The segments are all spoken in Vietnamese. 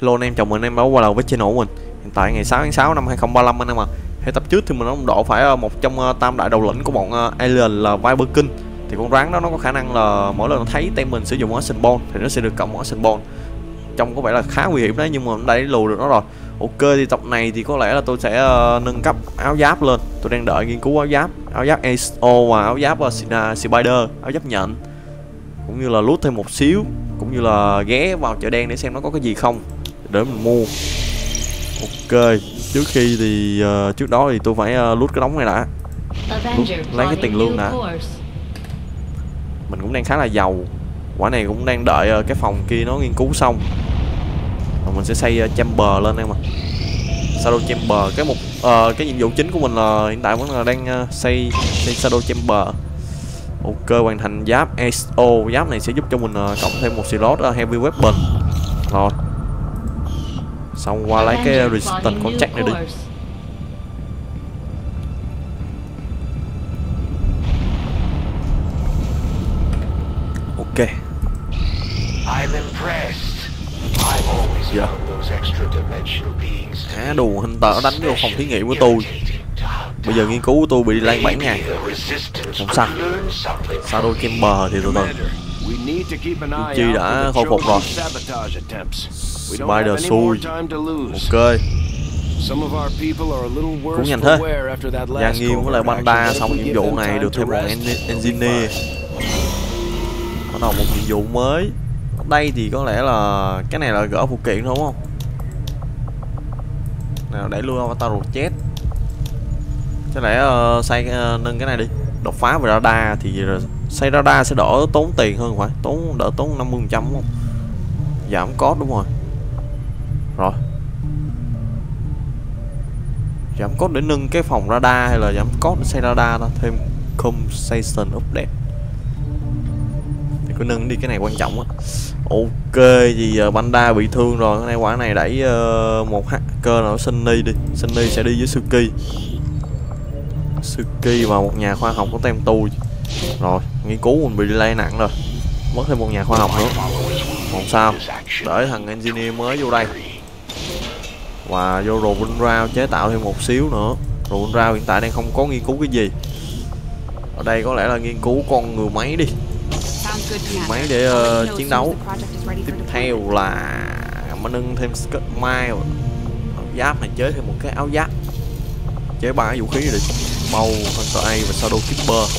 Hello anh em, chào mừng anh em đã quay lại với channel của mình. Hiện tại ngày 6 tháng 6 năm 2035 anh em à Hay tập trước thì mình đã độ phải ờ, một trong ờ, tam đại đầu lĩnh của bọn ờ, Alien là Viper King. Thì con rắn đó nó có khả năng là mỗi lần nó thấy tem mình sử dụng Ocean Ball Thì nó sẽ được cộng Ocean Ball Trông có vẻ là khá nguy hiểm đấy nhưng mà mình đã lùi được nó rồi. Ok thì tập này thì có lẽ là tôi sẽ nâng cấp áo giáp lên. Tôi đang đợi nghiên cứu áo giáp Áo giáp ASO và áo giáp Spider Áo giáp nhận Cũng như là lút thêm một xíu Cũng như là ghé vào chợ đen để xem nó có cái gì không để mình mua. Ok trước khi thì uh, trước đó thì tôi phải uh, lút cái đống này đã. Lấy cái tiền lương đã. mình cũng đang khá là giàu. Quả này cũng đang đợi uh, cái phòng kia nó nghiên cứu xong. Rồi mình sẽ xây uh, chamber lên em mà shadow chamber cái mục uh, cái nhiệm vụ chính của mình là hiện tại vẫn là đang uh, xây xây shadow chamber. Ok hoàn thành giáp SO giáp này sẽ giúp cho mình uh, cộng thêm một slot uh, heavy weapon. Rồi xong qua lấy cái resistance contract này đi. ok. I'm impressed. Yeah. be đù hình tờ đánh vô phòng thí nghiệm của tôi. Bây giờ nghiên cứu của tôi bị delay 7 ngày Không sao. from shadow chamber thì từ từ Commander, we need to keep an eye Chi đã khôi phục rồi. Spider xui. time to lose. ok. Some of our people are a little cũng nhanh thế. last Nghiêm với lại Banda xong nhiệm vụ này được thêm một engineer. Bắt đầu một nhiệm vụ mới? Đây thì có lẽ là cái này là gỡ phụ kiện đúng không? Nào đẩy luôn avatar chết. Chắc lẽ uh, xây uh, nâng cái này đi. Đột phá về radar thì xây radar sẽ đỡ tốn tiền hơn phải tốn đỡ tốn 50 phần trăm không? Giảm cost đúng rồi. Rồi. Giảm cost để nâng cái phòng radar hay là giảm cost để xây radar đó thêm compensation update. Thì cứ nâng đi cái này quan trọng á. Ok gì giờ Banda bị thương rồi cái này quả này đẩy uh, một hacker nào Sunny đi. Sunny sẽ đi với Suki. Suki và một nhà khoa học có tem tôi rồi nghiên cứu mình bị delay nặng rồi. Mất thêm một nhà khoa học nữa. Không sao. Để thằng engineer mới vô đây. Và vô Robin rau chế tạo thêm một xíu nữa. Robin rau hiện tại đang không có nghiên cứu cái gì. Ở đây có lẽ là nghiên cứu con người máy đi. Người máy để uh, chiến đấu. Tiếp theo là mà nâng thêm skirt mile. Áo giáp này chế thêm một cái áo giáp. Chế ba vũ khí đi. Màu Hunter A và Shadow Keeper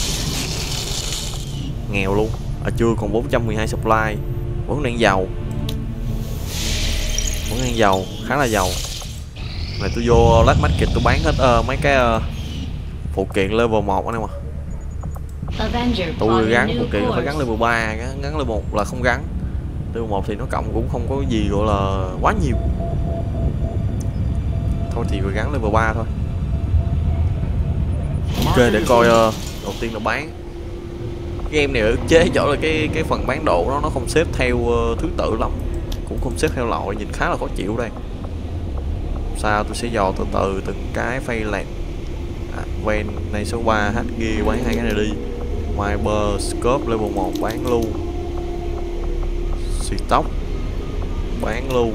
nghèo luôn. À chưa còn 412 supply. Vẫn đang giàu. Vẫn đang giàu khá là giàu. Này tôi vô Black Market tôi bán hết ờ, mấy cái ờ, phụ kiện level 1 anh em à tôi gắn phụ kiện phải gắn level 3 gắn, gắn level 1 là không gắn. Level 1 thì nó cộng cũng không có gì gọi là quá nhiều. Thôi thì gắn level 3 thôi. Ok để coi ờ, đầu tiên là bán game này ức chế chỗ là cái cái phần bán độ nó nó không xếp theo uh, thứ tự lắm. Cũng không xếp theo loại nhìn khá là khó chịu đây. Sao tôi sẽ dò từ từ từng cái phay lạc. À, ven này số 3 HG bán hai cái này đi. Viber scope level 1 bán luôn. Xì tóc bán luôn.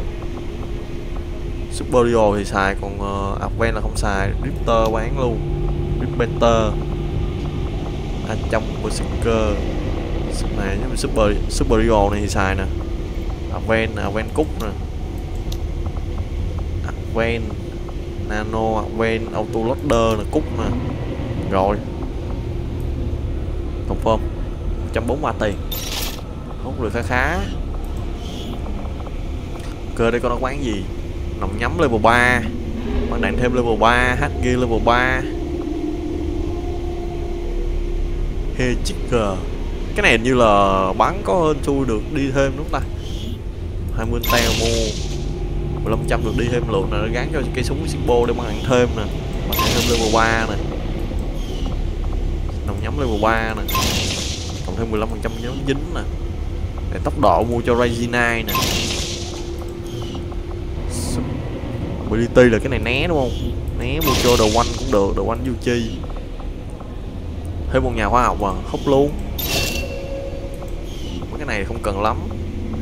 Superior thì xài còn ờ, uh, Advent là không xài. Drifter bán luôn. Drifter à, trong Berserker này giống mà Super Super Dio này thì xài nè. À, Aven, Aven à, Cúc nè. À, Aven Nano Aven Auto Loader là Cúc nè. Rồi. Confirm. 143 tiền hút được khá khá. Ok đây con nó quán gì? Nòng nhắm level 3 bắn đạn thêm level 3 HG level 3 Hechiker cái này hình như là bắn có hơn xu được đi thêm đúng không ta? 20 teo mua. 15 được đi thêm lượng nè, nó gắn cho cây súng Simbo để bắn thêm nè. Bắn thêm level 3 nè. Nòng nhắm level 3 nè. Cộng thêm 15% nhắm dính nè. Để tốc độ mua cho Regina nè. Ability là cái này né đúng không? Né mua cho đồ quanh cũng được, đồ quanh Yuchi thêm một nhà khoa học à hốc luôn mấy cái này không cần lắm.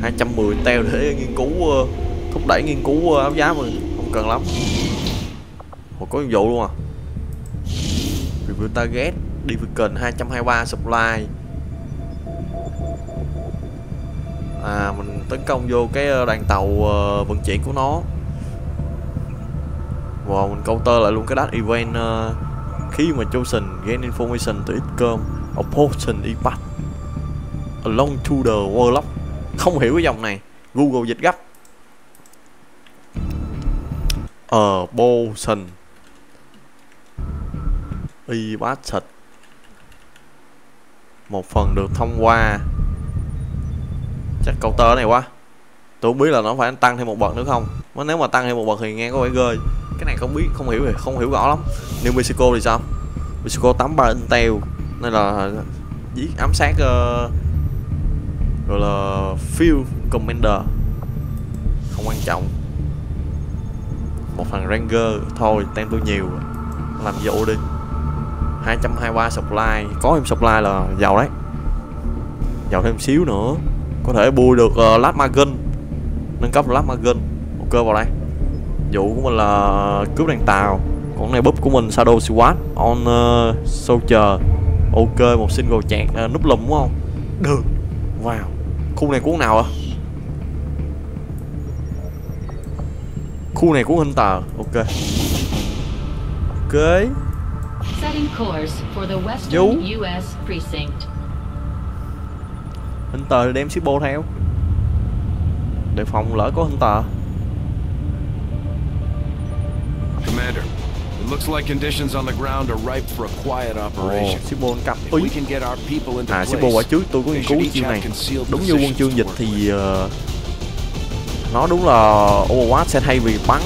210 teo để nghiên cứu uh, thúc đẩy nghiên cứu ờ, áo giáp rồi. Không cần lắm. Ủa, có nhiệm vụ luôn à? Review target Division 223 supply. À mình tấn công vô cái ờ, đoàn tàu uh, vận chuyển của nó. Wow mình counter lại luôn cái dash event uh, khi mà chosen gain information từ Xcom opposition impact along to the warlock không hiểu cái dòng này. Google dịch gấp. Ờ, Abortion impact một phần được thông qua. Chắc câu tơ này quá. Tôi không biết là nó phải tăng thêm một bậc nữa không. Mà nếu mà tăng thêm một bậc thì nghe có vẻ ghê cái này không biết không hiểu không hiểu rõ lắm. New Mexico thì sao? Mexico 83 Intel nên là giết ám sát uh, gọi là Field Commander. Không quan trọng. Một thằng Ranger thôi tem tôi nhiều. Làm vụ đi. 223 supply. Có thêm supply là giàu đấy. Giàu thêm xíu nữa. Có thể bui được ờ, uh, lát margin nâng cấp lát margin ok vào đây vụ của mình là cướp đàn tàu. Còn này búp của mình shadow swat on uh, soldier. Ok một single chạc uh, núp lùm đúng không? Được. Wow. Khu này cuốn nào à khu này cuốn hình tờ. Ok. Ok. Setting course for the Western Chú. U.S. precinct. hình tờ thì đem shippo theo. Đề phòng lỡ có hình Commander, it looks like conditions on the ground are ripe for a quiet operation. shippo cặp If Úi, we can get our people into à shippo quả trước tôi có nghiên cứu chiêu này. đúng như quân chương dịch thì ờ, nó đúng là Overwatch sẽ thay vì bắn.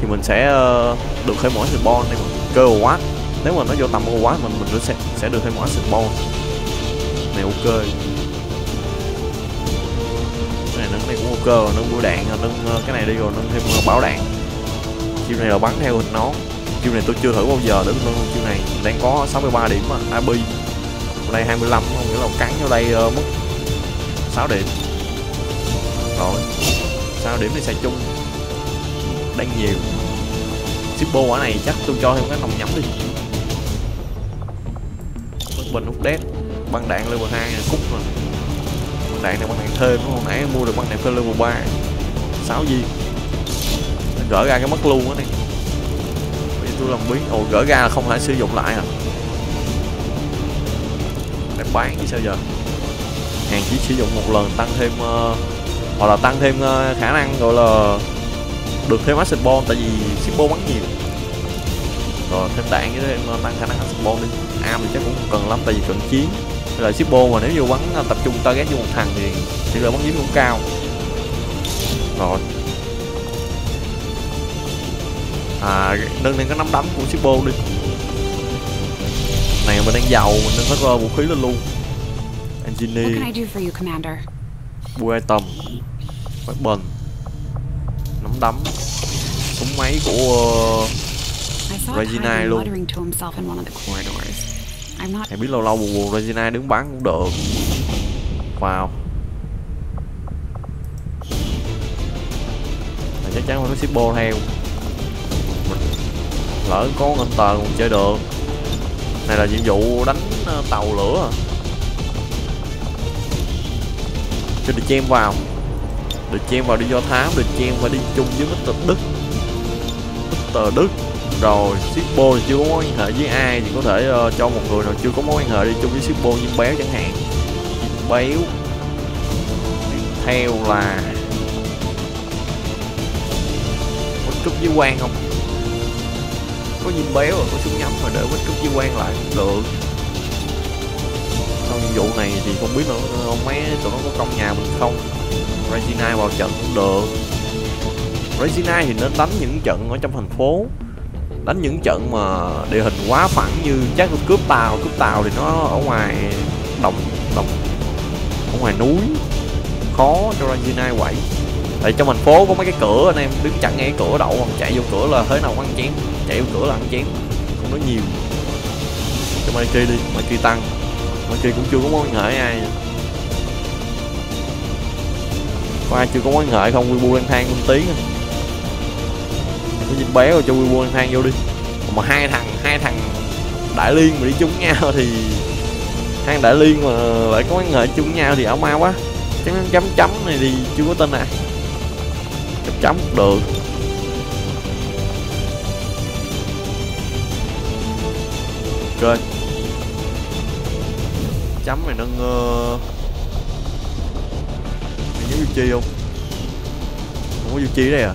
Thì mình sẽ ờ, được thêm mỗi spawn này mà cơ Overwatch. Nếu mà nó vô tầm Overwatch mình mình sẽ sẽ được thêm mỗi spawn này ok. Cái này nâng này cũng ok nâng đuôi đạn nâng ờ, cái này đi rồi nâng thêm bảo đạn chiêu này là bắn theo hình nón chiêu này tôi chưa thử bao giờ để luôn chiêu này. Đang có 63 điểm mà AB hôm đây 25 không nghĩa là cắn vô đây uh, mất 6 điểm. Rồi 6 điểm này xài chung. Đang nhiều. Shippo quả này chắc tôi cho thêm cái nòng nhắm đi. Bất bình hút đét băng đạn level 2 là cúc rồi băng đạn này băng đạn thêm hồi nãy mua được băng đạn thêm level 3 6 viên gỡ ra cái mất luôn á này Bây giờ tôi làm biến ồ gỡ ra là không thể sử dụng lại à. Để bán chứ sao giờ? Hàng chỉ sử dụng một lần tăng thêm uh, hoặc là tăng thêm uh, khả năng gọi là được thêm acid bomb tại vì shippo bắn nhiều. Rồi thêm đạn với thêm uh, tăng khả năng acid bomb đi. Am thì chắc cũng không cần lắm tại vì cận chiến là lại shippo mà nếu như bắn uh, tập trung target vô một thằng thì tỷ lệ bắn giếm cũng cao. Rồi. À nâng lên cái nắm đấm của shippo đi. Này mình đang giàu mình nên phải vũ khí lên luôn. Engineer Commander? bua item. Weapon nắm đấm. Súng máy của saw Regina luôn. Thầy biết lâu lâu buồn buồn Regina đứng bán cũng được. Wow. Chắc chắn phải có shippo theo Lỡ có Enter tờ còn chơi được. Này là nhiệm vụ đánh ờ, tàu lửa à? Cho được chen vào. Được chen vào đi do thám Được chen vào đi chung với Mr. Đức. Mr. Đức. Rồi Shippo thì chưa có mối quan hệ với ai thì có thể uh, cho một người nào chưa có mối quan hệ đi chung với Shippo nhưng béo chẳng hạn. Nhưng béo. Tiếp theo là có cúp với quan không? Có nhìn béo rồi có súng nhắm mà để quýt cúp với quan lại cũng được. Sau nhiệm vụ này thì không biết nữa, ông mấy tụi nó có công nhà mình không? Regina vào trận cũng được. Regina thì nên đánh những trận ở trong thành phố. Đánh những trận mà địa hình quá phẳng như chắc cướp tàu cướp tàu thì nó ở ngoài đồng đồng ở ngoài núi. Khó cho Regina quậy tại trong thành phố có mấy cái cửa anh em đứng chặn ngay cái cửa đậu hoặc chạy vô cửa là thế nào ăn chém chạy vô cửa là ăn chém không nói nhiều. Cho mai kia đi. Mai kia tăng. Mai kia cũng chưa có mối quan hệ ai. Có ai chưa có quan hệ không? Weibo lang thang bên tiếng có dính béo rồi cho Weibo lang thang vô đi. Mà hai thằng hai thằng đại liên mà đi chung nhau thì hai thằng đại liên mà lại có quan hệ chung nhau thì ảo ma quá. Chấm chấm chấm này thì chưa có tin à chấm được. Ok chấm này nâng uh... nhớ chi không? Không có du chi đây à?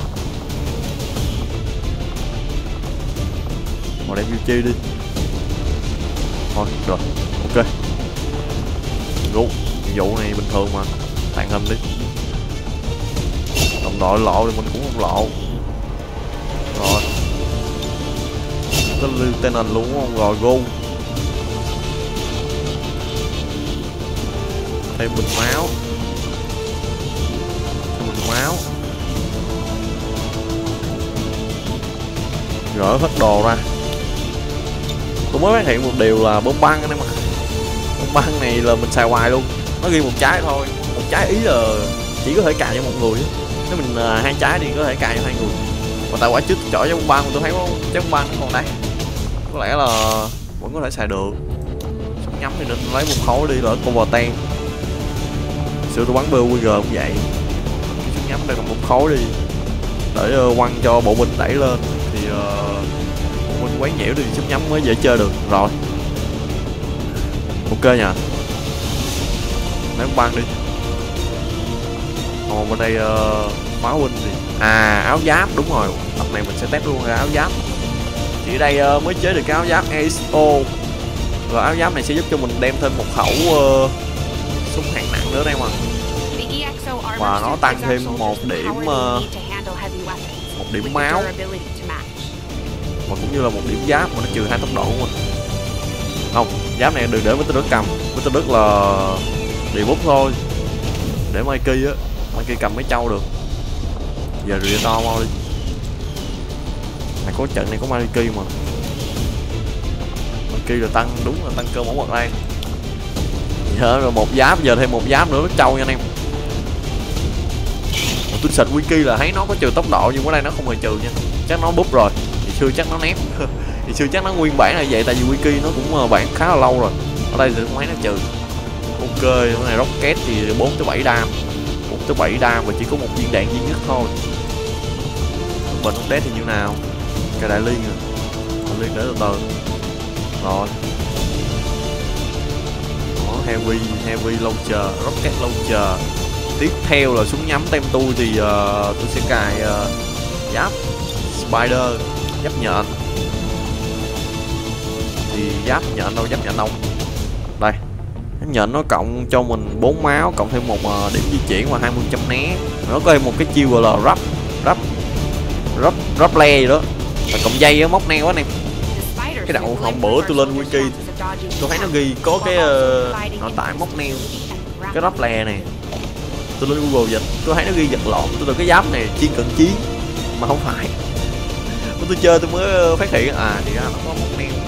Mà đem du chi đi. Thôi, rồi. Ok. Gú vụ này bình thường mà. Tặng hình đi nội lộ thì mình cũng không lộ Rồi. Có lưu tên anh luôn không? Rồi gu Thêm bình máu. Thêm bình máu. Gỡ hết đồ ra. Tôi mới phát hiện một điều là bom băng anh em ạ. Bom băng này là mình xài hoài luôn. Nó ghi một trái thôi. Một trái ý là chỉ có thể cài cho một người nếu mình uh, hai trái thì có thể cài cho hai người. Và tại quả trước chọi cho băng tôi thấy có trái băng nó còn đây. Có lẽ là vẫn có thể xài được. Súng nhắm thì nên lấy một khối đi lỡ con bò ten sửa tôi bắn bqg cũng vậy. Súng nhắm đây còn một khối đi. Để uh, quăng cho bộ binh đẩy lên thì uh, bộ binh quán nhiễu thì súng nhắm mới dễ chơi được. Rồi. Ok nha. Lấy băng đi còn bên đây uh, máu huynh thì à áo giáp đúng rồi. Tập này mình sẽ test luôn ra áo giáp. Thì ở đây uh, mới chế được cái áo giáp ASO và áo giáp này sẽ giúp cho mình đem thêm một khẩu uh, súng hạng nặng nữa đây mà. Và nó tăng thêm một điểm uh, một điểm máu. và cũng như là một điểm giáp mà nó trừ hai tốc độ của mình. Không giáp này đừng để với tôi đức cầm. Với tôi đức là đi bút thôi. Để mai kỳ á mai kỳ cầm mấy trâu được. Giờ rìa to mau đi. Này có trận này có mariki mà. Mariki là tăng đúng là tăng cơ mẫu vật đây giờ rồi một giáp giờ thêm một giáp nữa trâu nha anh em. Tôi xịt wiki là thấy nó có trừ tốc độ nhưng ở đây nó không hề trừ nha. Chắc nó búp rồi thì xưa chắc nó ném, thì xưa chắc nó nguyên bản là vậy tại vì wiki nó cũng ờ, bản khá là lâu rồi. Ở đây thì máy nó trừ. Ok cái này rocket thì 4 tới 7 đam tới 7 đam và chỉ có một viên đạn duy nhất thôi. Mình không đét thì như nào? Cái đại liên à đại liên để từ từ. Rồi. Đó heavy heavy launcher rocket launcher. Tiếp theo là súng nhắm tem tôi thì uh, tôi sẽ cài uh, giáp spider giáp nhện. Thì giáp nhện đâu? Giáp nhện đâu nhện nó cộng cho mình 4 máu cộng thêm một ờ, điểm di chuyển và 20 trăm né. Nó có thêm một cái chiêu gọi là rắp rắp rắp rắp le gì đó. Và cộng dây á móc neo quá nè cái đậu hôm bữa tôi lên wiki tôi thấy nó ghi có cái uh, nội tải móc neo cái rắp le này tôi lên google dịch tôi thấy nó ghi giật lộn tôi tưởng cái giáp này chiên cận chiến mà không phải. Tôi chơi tôi mới ờ, phát hiện à thì ra nó có móc neo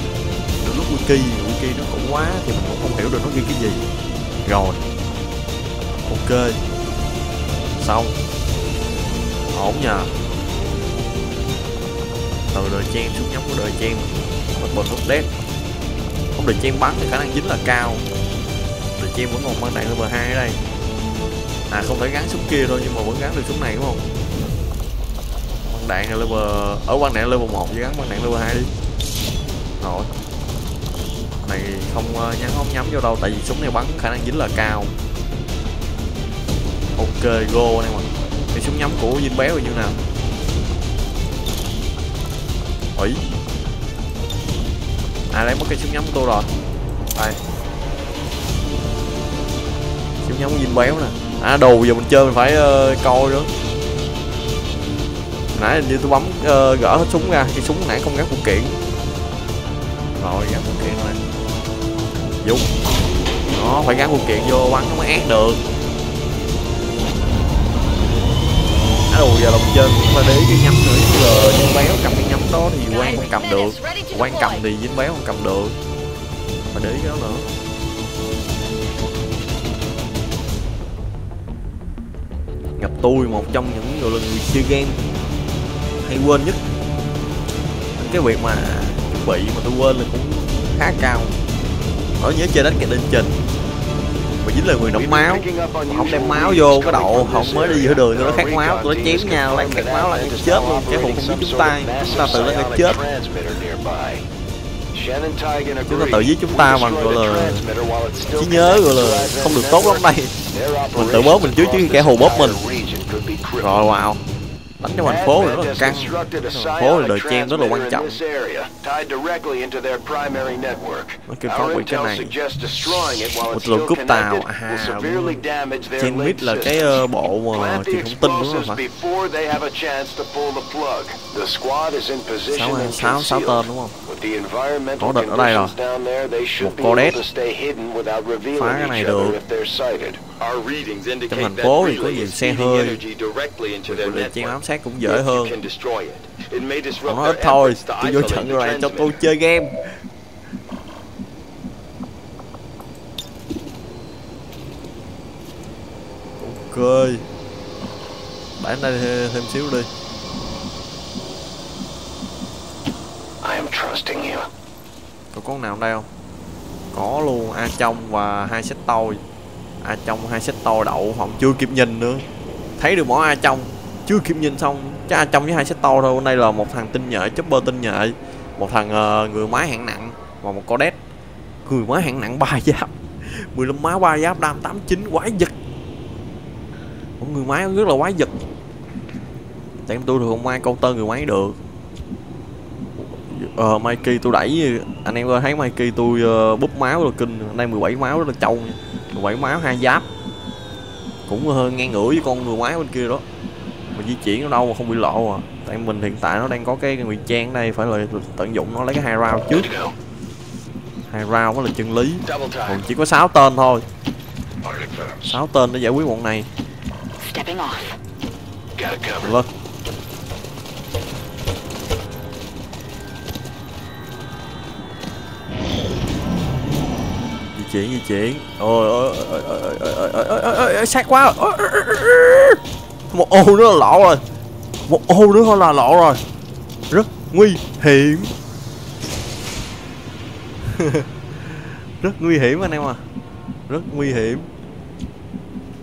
từ lúc wiki wiki nó cũng quá thì mình cũng không hiểu được nó ghi cái gì. Rồi. Ok. Xong. Ổn nhờ. Từ đời chen xuống nhóc của đời chen. Mình bật update không đời chen bắn thì khả năng dính là cao. Đời chen vẫn còn mang đạn level hai ở đây. À không thể gắn súng kia thôi nhưng mà vẫn gắn được súng này, đúng không? Băng đạn là level ở băng đạn level một, chứ gắn băng đạn level hai đi. Rồi này không ờ, nhắm không nhắm vô đâu tại vì súng này bắn khả năng dính là cao. Ok go anh em ạ cái súng nhắm của dinh béo là như nào? Ủy à lấy mất cái súng nhắm của tôi rồi. Đây. Súng nhắm của dinh béo nè. À đồ giờ mình chơi mình phải uh, coi nữa. Nãy hình như tôi bấm uh, gỡ hết súng ra cái súng nãy không gắn phụ kiện. Rồi gắn phụ kiện rồi dùng nó phải gắn phụ kiện vô, bắn nó mới ác được. Á, đồ giờ lòng chân cũng phải để cái nhắm nữa, chứ giờ dính béo cầm cái nhắm đó thì quan không cầm được. Quan cầm thì dính béo không cầm được. Phải để cái đó nữa. Gặp tôi một trong những gọi là người chơi game hay quên nhất. Cái việc mà chuẩn bị mà tôi quên là cũng khá cao ở nhớ chơi đánh cái lên trình mà dính là người nóng máu. không đem máu vô cái đậu không mới đi giữa đường nó khát máu tụi nó chém nhau lấy khát máu là cái chết luôn cái hụt không biết chúng ta chúng ta tự lên cái chết. chúng ta tự giết chúng ta bằng gọi là trí nhớ gọi là không được tốt lắm đây. Mình tự bóp mình trước chứ kẻ hù bóp mình. rồi wow đánh cho thành phố rất là căng. Thành phố là đời chen rất là quan trọng. nó kêu có bị cái này. một lượng cúp tàu à chen mít là cái uh, bộ mà truyền thông tin đúng không phải. sáu sáu sáu tên đúng không? có địch ở đây rồi. một cô đét. phá cái này được trong thành phố thì có nhiều xe hơi. để chen ám sát cũng dễ hơn. còn ít thôi tôi vô trận rồi cho tôi chơi game. Ok. Bán đây thêm xíu đi. I am trusting you. có con nào đây không? Có luôn a trong và hai set tôi a trong hai set to đậu phòng chưa kịp nhìn nữa. Thấy được món a trong chưa kịp nhìn xong chắc a trong với hai set to thôi. Hôm nay là một thằng tinh nhuệ chopper tinh nhuệ một thằng uh, người máy hạng nặng và một codet người máy hạng nặng ba giáp 15 máu ba giáp đam 89 quái vật. Một người máy rất là quái vật. Tại em tôi thì không ai câu tơ người máy được. Ờ uh, Mikey tôi đẩy anh em ơi thấy Mikey tôi uh, búp máu là kinh. Hôm nay 17 máu rất là trâu nha 17 máu hai giáp. Cũng hơi ngang ngửa với con người máy bên kia đó. Mà di chuyển ở đâu mà không bị lộ à. Tại mình hiện tại nó đang có cái ngụy trang đây phải là tận dụng nó lấy cái hai round trước. Hai round đó là chân lý. Còn chỉ có 6 tên thôi. 6 tên để giải quyết bọn này. Vâng chuyển di chuyển ôi ôi ôi ôi ôi ôi ôi ôi sát quá một ô nữa là lỗ rồi một ô nữa thôi là lỗ rồi rất nguy hiểm rất nguy hiểm anh em à rất nguy hiểm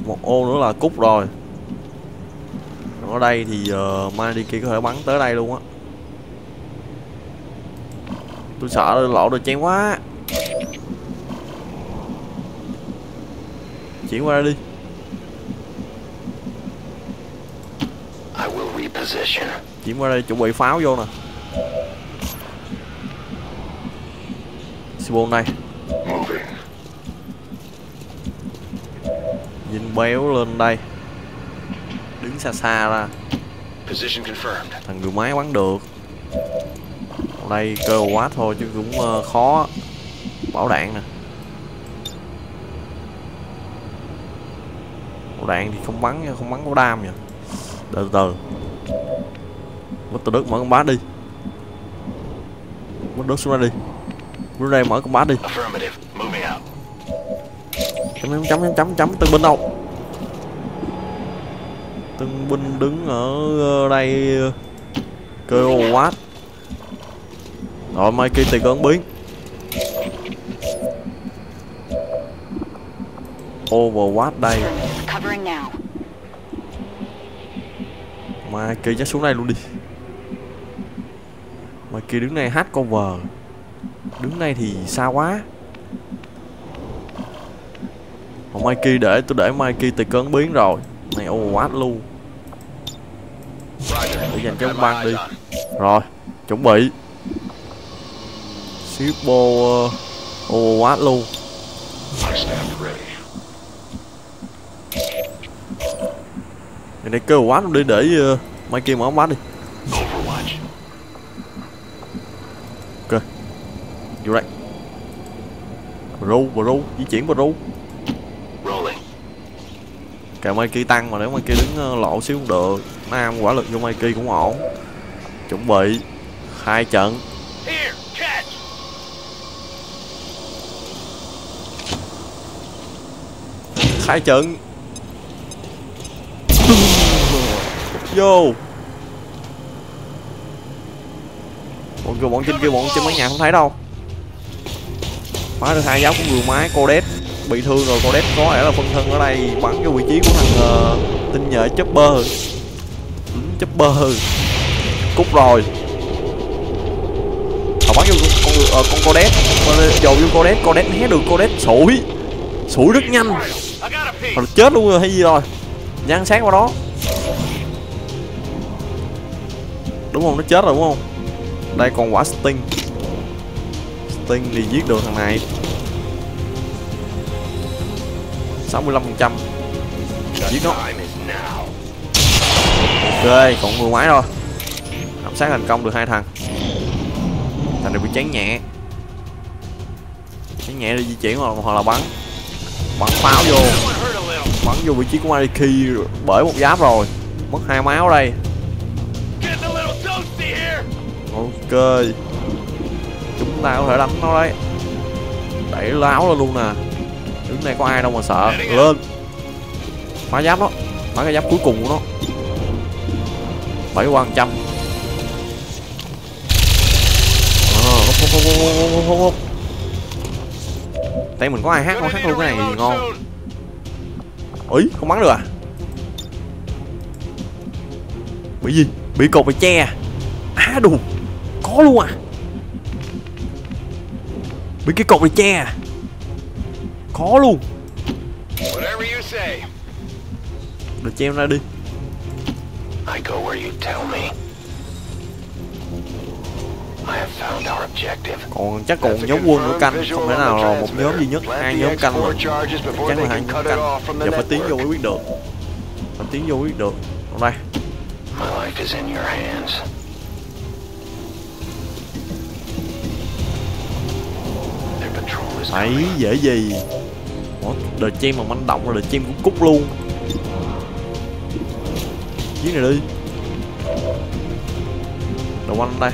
một ô nữa là cút rồi ở đây thì uh, mai đi kia có thể bắn tới đây luôn á tôi sợ lỗ được chém quá chuyển qua đi. Chuyển qua đây chuẩn bị pháo vô nè. Sibon đây. Nhìn béo lên đây. Đứng xa xa ra. Thằng người máy bắn được. Đây cơ quá thôi chứ cũng uh, khó. Bảo đạn nè đạn thì không bắn không bắn có đam nha. Từ từ. Mất từ đất mở con bát đi. Mất đất xuống đây đi. Xuống đây mở con bát đi. Chấm chấm chấm chấm chấm tân binh đâu? Tân binh đứng ở đây Kêu quát. Rồi Mikey tùy cơn biến. Overwatch đây Mikey chắc xuống đây luôn đi. Mikey đứng này hát cover. Đứng này thì xa quá. Còn Mikey để tôi để Mikey từ cơn biến rồi. Này Overwatch luôn. Để dành cho ông băng đi. Rồi Chuẩn bị. Shippo uh, Overwatch luôn. Ngày này kêu quá luôn đi để uh, Mikey mở mắt đi. Ok. Vô đây Bro, bro, di chuyển bro. Kệ Mikey tăng mà nếu Mikey đứng uh, lộ xíu cũng được. Nam quả lực vô Mikey cũng ổn. Chuẩn bị. Hai trận. Khai trận vô. Bọn kia bọn trên kia bọn trên mấy nhà không thấy đâu. Phá được hai giáo cũng vừa máy cô đét bị thương rồi cô đét có lẽ là phân thân ở đây bắn vô vị trí của thằng uh, tinh nhệ chopper. Ừ, chopper. Cút rồi. Họ bắn vô con con, uh, con cô đét. Dầu vô cô đét cô đét né được cô đét sủi. Sủi rất nhanh. Rồi chết luôn rồi hay gì rồi. Nhan sát qua đó. Đúng không? Nó chết rồi đúng không? Đây còn quả sting. Sting thì giết được thằng này. 65% giết nó. Ok còn mười máy rồi ám sát thành công được hai thằng. Thằng này bị chán nhẹ. Chán nhẹ để di chuyển hoặc, hoặc là bắn. Bắn pháo vô. Bắn vô vị trí của Mariki bởi một giáp rồi. Mất hai máu đây. Ok chúng ta có thể đánh nó đấy. Đẩy láo lên luôn nè. Đứng này có ai đâu mà sợ. Lên. Phá giáp nó phá cái giáp cuối cùng của nó. Bảy quan trăm. Ờ, Tay mình có ai hát không? Hát luôn cái này thì ngon. Ấy không bắn được à? Bị gì? Bị cột, bị che. À đù có luôn à? Bị cái cột bị che à? Có luôn. Được che em ra đi. I go where you tell me. I have found our objective. còn chắc còn nhóm quân nữa canh không thể nào là một nhóm duy nhất hai nhóm canh rồi chắc là hai nhóm canh. giờ phải tiến vô mới biết được. Phải tiến vô mới biết được. Còn đây. My life is in your hands. Đấy dễ gì? Ủa, đời chim mà manh động là đời chim cũng cút luôn. Chiến này đi. Đồ anh đây.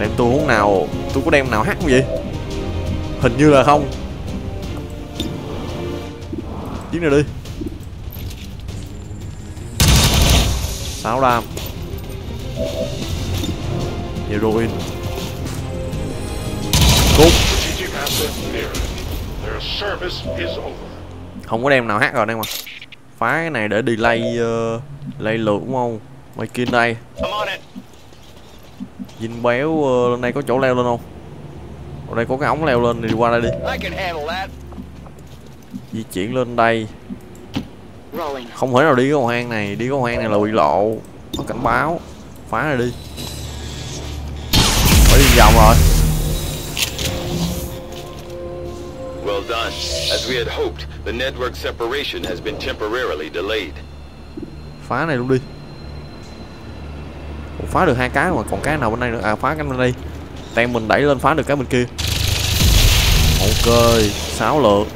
Đem tôi hướng nào Tôi có đem nào hát không vậy? Hình như là không. Chiến này đi. Sáu đam. Heroin. Không có đem nào hát rồi đây mà phá cái này để delay uh, lay lượt đúng không? Mày kia đây. Nhìn dinh béo uh, lên đây có chỗ leo lên không? Ở đây có cái ống leo lên thì đi qua đây đi. Di chuyển lên đây. Không thể nào đi cái cầu hang này đi cái cầu hang này là bị lộ. Có cảnh báo. Phá này đi. Phải đi vòng rồi. Well done. As we had hoped, the network separation has been temporarily delayed. phá này luôn đi. Ủa, phá được hai cái mà còn cái nào bên đây nữa? À phá cái bên đây. Tay mình đẩy lên phá được cái bên kia. Ok sáu lượt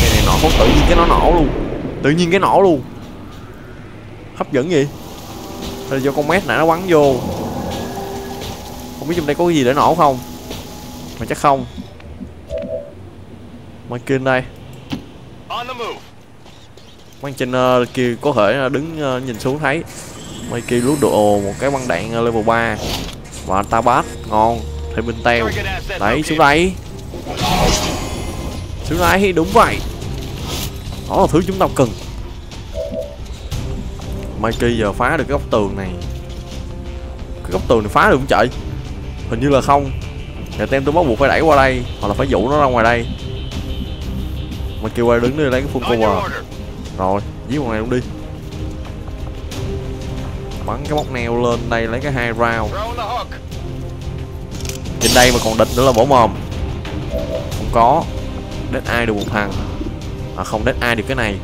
cái này nổ không tự nhiên cái nó nổ luôn. Tự nhiên cái nổ luôn. Hấp dẫn gì? Hay là do con mét nãy nó bắn vô. Không biết trong đây có cái gì để nổ không? Mà chắc không. Ngoài kia đây. Quang trên uh, kia có thể uh, đứng uh, nhìn xuống thấy. Mấy kia lút đồ một cái băng đạn uh, level 3 Và tabat ngon. Thêm bên teo Đấy xuống đây. Xuống đây đúng vậy. Đó là thứ chúng ta cần. Mai kia giờ phá được cái góc tường này. Cái góc tường này phá được không chạy Hình như là không Nhà tem tôi bắt buộc phải đẩy qua đây Hoặc là phải dụ nó ra ngoài đây. Mà kêu ai đứng đi lấy cái full cover rồi, giết con này luôn đi. Bắn cái móc neo lên đây lấy cái hai round. Trên đây mà còn địch nữa là bỏ mồm. Không có. Dead ai được một thằng. À không Dead ai được cái này.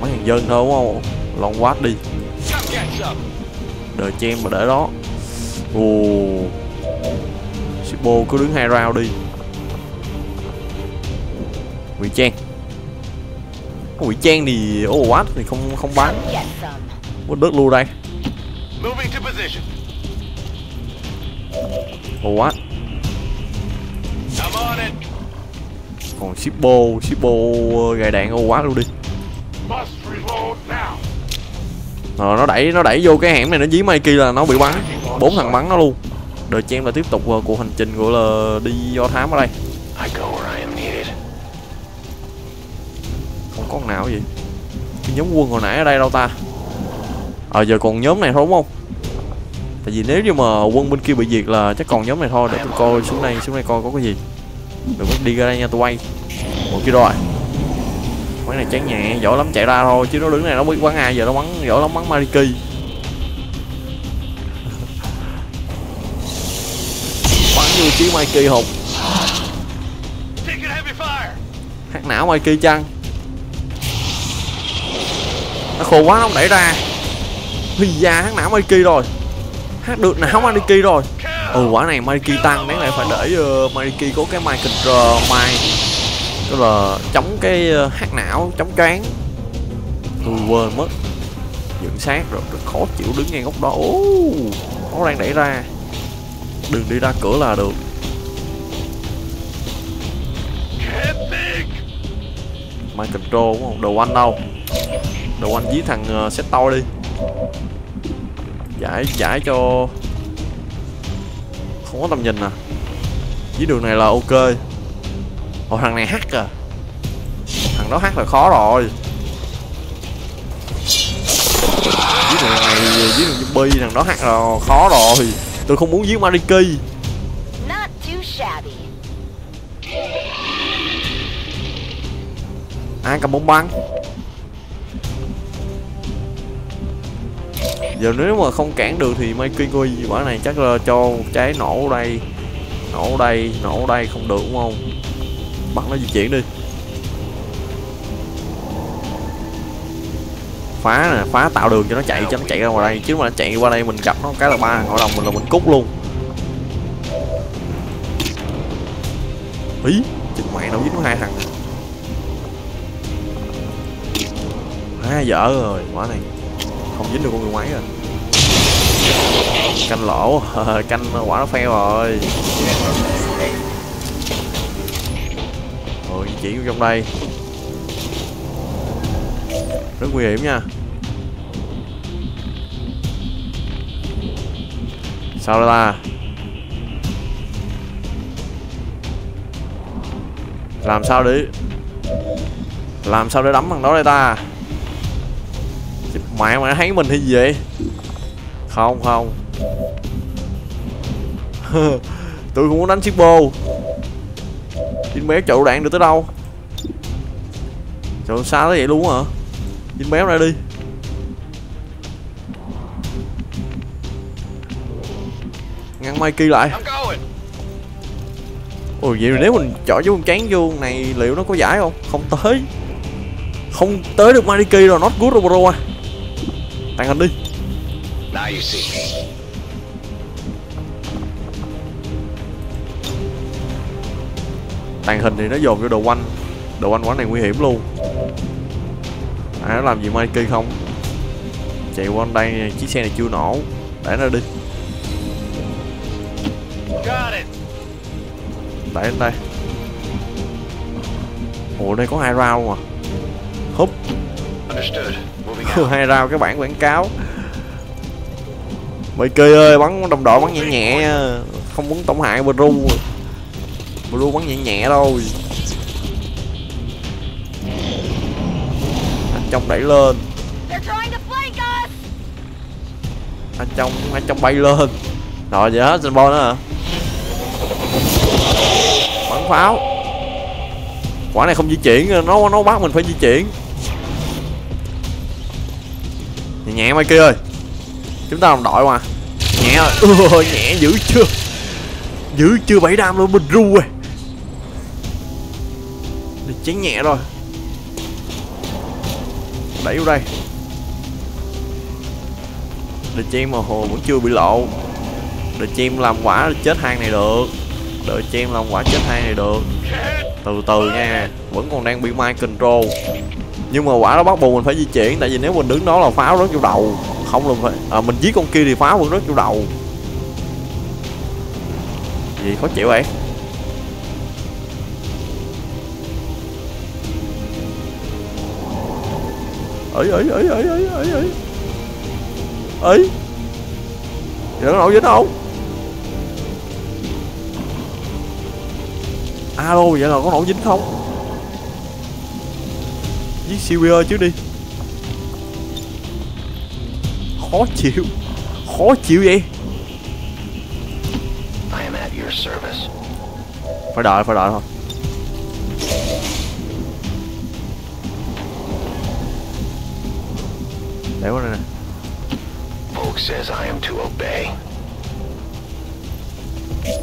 Mấy thằng dân thôi đúng không? Long quát đi. Đợi gets chem mà để đó. Ồ. Shippo cứ đứng hai round đi. Ngụy Trang. Ngụy Trang thì Overwatch thì không không bắn. Quất đất luôn đây. Overwatch. Còn shippo shippo gài đạn ô quá luôn đi. Ờ, nó đẩy nó đẩy vô cái hẻm này nó dí Mikey là nó bị bắn. Bốn thằng bắn nó luôn đợi cho em là tiếp tục ờ, cuộc hành trình gọi là đi do thám ở đây. Không có con nào gì cái nhóm quân hồi nãy ở đây đâu ta? Ờ giờ còn nhóm này thôi đúng không? Tại vì nếu như mà quân bên kia bị diệt là chắc còn nhóm này thôi. Để tôi coi xuống đây xuống đây coi có cái gì. Đừng có đi ra đây nha tôi quay một kia rồi quán này chán nhẹ giỏi lắm chạy ra thôi. Chứ nó đứng này nó biết quán ai giờ nó bắn giỏi lắm bắn mariki bắn chí Mikey hụt hát não Mikey chăng? Nó khô quá nó không đẩy ra. Huy da hát não Mikey rồi. Hát được não Mikey rồi. Ừ quả này Mikey tăng đáng lẽ phải để uh, Mikey có cái mic control mic. Tức là chống cái ờ, uh, hát não chống choáng tôi ừ, quên mất. Dựng xác rồi rất khó chịu đứng ngay góc đó. Ô nó đang đẩy ra. Đừng đi ra cửa là được. Mang control đúng không? Đồ anh đâu? Đồ anh với thằng ờ, uh, Seto đi. Giải giải cho không có tầm nhìn à. Với đường này là ok. Ồ thằng này hack à. Thằng đó hack là khó rồi. Với đường này với đường zombie thằng đó hack là khó rồi. Tôi không muốn giết Mariki. Ai cầm bông băng Giờ nếu mà không cản được thì Mikey coi quả này chắc là cho trái nổ đây. Nổ đây, nổ đây không được đúng không? Bắt nó di chuyển đi. Phá nè, phá tạo đường cho nó chạy, cho nó chạy ra ngoài đây. Chứ mà nó chạy qua đây mình gặp nó cái là ba thằng hội đồng mình là mình cút luôn. Ý, chừng mày đâu dính hai thằng À dở rồi, quả này. Không dính được con người máy rồi. Canh lỗ, canh quả nó fail rồi. Rồi chỉ vô trong đây. Rất nguy hiểm nha. Sao đây ta? Làm sao để Làm sao để đấm bằng đó đây ta? Mẹ mày thấy mình hay gì vậy? Không không. Tôi không muốn đánh Shippo Dính béo chậu đạn được tới đâu? Trời xa tới vậy luôn hả? Dính béo ra đi. Ngăn Mikey lại. Ồ vậy nếu mình chọi với con chán vô này liệu nó có giải không? Không tới. Không tới được Mariki rồi, not good rồi bro à Tàn hình đi. Now you see me. Tàn hình thì nó dồn vô đồ quanh. Đồ quanh quán này nguy hiểm luôn. À nó làm gì Mikey không? Chạy qua đây chiếc xe này chưa nổ. Để nó đi. Để lên đây. Ủa đây có hai round mà Húp. Understood. Hai round cái bản quảng cáo. Mikey ơi bắn đồng đội bắn nhẹ nhẹ nha. Không muốn tổn hại Bru Bru bắn nhẹ nhẹ thôi Anh trong đẩy lên. Anh trong anh trong bay lên. Rồi vậy hết symbol nữa hả? Bắn pháo. Quả này không di chuyển nó nó bắt mình phải di chuyển nhẹ nhẹ kia ơi chúng ta đồng đội mà. Nhẹ rồi ừ, nhẹ dữ chưa. Dữ chưa bảy đam luôn mình ru rồi. Mình chén nhẹ rồi. Đẩy vô đây. Đợi cho mà hồ vẫn chưa bị lộ. Đợi cho làm quả chết hang này được. Đợi cho làm quả chết hang này được. Từ từ nha Vẫn còn đang bị mind control nhưng mà quả nó bắt buộc mình phải di chuyển tại vì nếu mình đứng đó là pháo rất vô đầu. Không là phải à, mình giết con kia thì pháo vẫn rất vô đầu. Gì khó chịu vậy? Ấy ấy ấy ấy ấy ấy ấy ấy vậy nó nổi dính không? Alo vậy là có nổi dính không? Giết Sirius trước đi. Khó chịu khó chịu vậy. I am at your service. phải đợi phải đợi thôi. Để qua đây nè. Folk says I am to obey.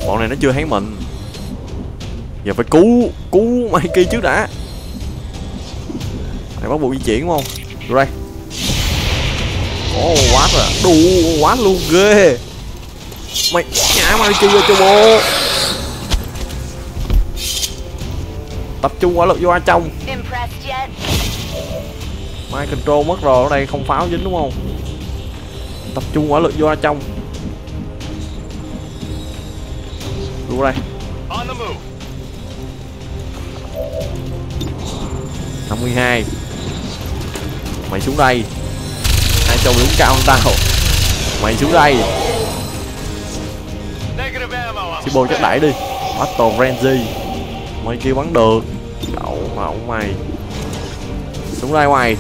bọn này nó chưa thấy mình. Giờ phải cứu cứu Mikey trước đã mày bắt buộc di chuyển đúng không? Vô đây. Ồ quá rồi đủ quá luôn ghê. Mày nhả Mikey vô cho bố tập trung hỏa lực vô ở trong? Mai control mất rồi ở đây không pháo dính đúng không? Tập trung hỏa lực vô ở trong. Vô đây. On the move. 52 Mày xuống đây. Hai chồng đúng cao hơn tao. Mày xuống đây. Negative chắc đẩy đi. Battle Frenzy Mày kia bắn được. Đậu mà mày. Xuống đây mày.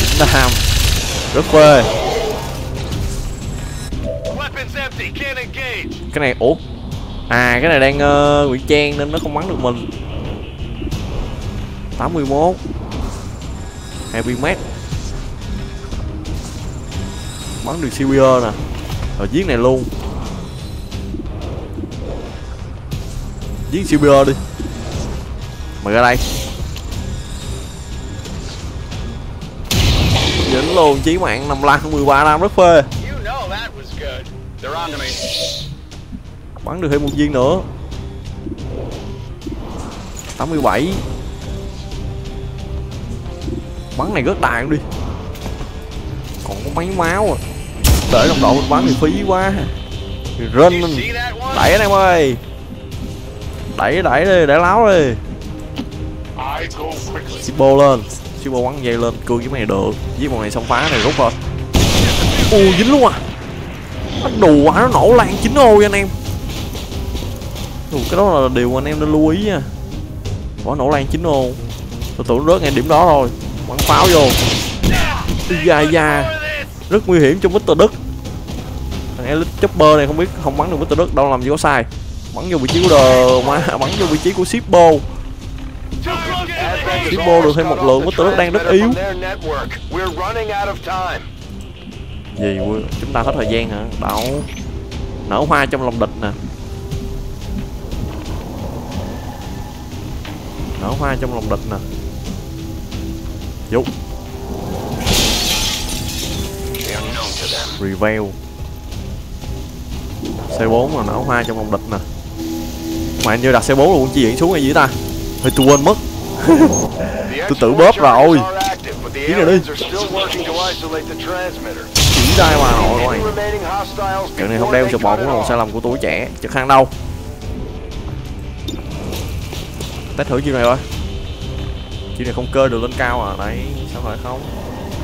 Chính Nam. Rất phê Cái này ốp À cái này đang ờ, uh, ngụy trang nên nó không bắn được mình. 81 Heavy Med Bắn được Sirius nè. Rồi giết này luôn. Giết Sirius đi. Mày ra đây. Dính luôn chí mạng 55 13 năm rất phê. Bắn được thêm một viên nữa. 87 Bắn này rất đại đi. Còn có mấy máu à. Để đồng đội mình bắn thì phí quá Rên Đẩy anh em ơi. Đẩy đẩy đi đẩy láo đi. I. Sibo lên. Sibo bắn dây lên cưa với mày được. Giết bọn này xong phá này rút rồi. Ui dính luôn à. Nó đù quá nó nổ lan chín ô anh em. Ủa, cái đó là điều mà anh em nên lưu ý nha. Quả nổ lan chín ô. Tôi tưởng rớt ngay điểm đó rồi Bắn pháo vô da da Rất nguy hiểm cho Mr. Đức Thằng Elite Chopper này không biết, không bắn được Mr. Đức, đâu làm gì có sai Bắn vô vị trí của đờ mà Bắn vô vị trí của Shippo Shippo được thêm một lượng Mr. Đức đang rất yếu gì quên- chúng ta hết thời gian hả đậu nở hoa trong lòng địch nè nở hoa trong lòng địch nè Vô Reveal. C4 là nở hoa trong vòng địch nè. Mà hình như đặt C4 là quân chi diễn xuống hay gì ta? Thôi tôi quên mất. Tôi tự bóp rồi. Chiến này đi. Chỉ ra mà nội rồi Chuyện này không đeo sợ bọn cũng là một sai lầm của tôi trẻ. Chắc khăn đâu. Test thử chiêu này rồi chỉ này không cơ được lên cao à? Đấy, sao lại không?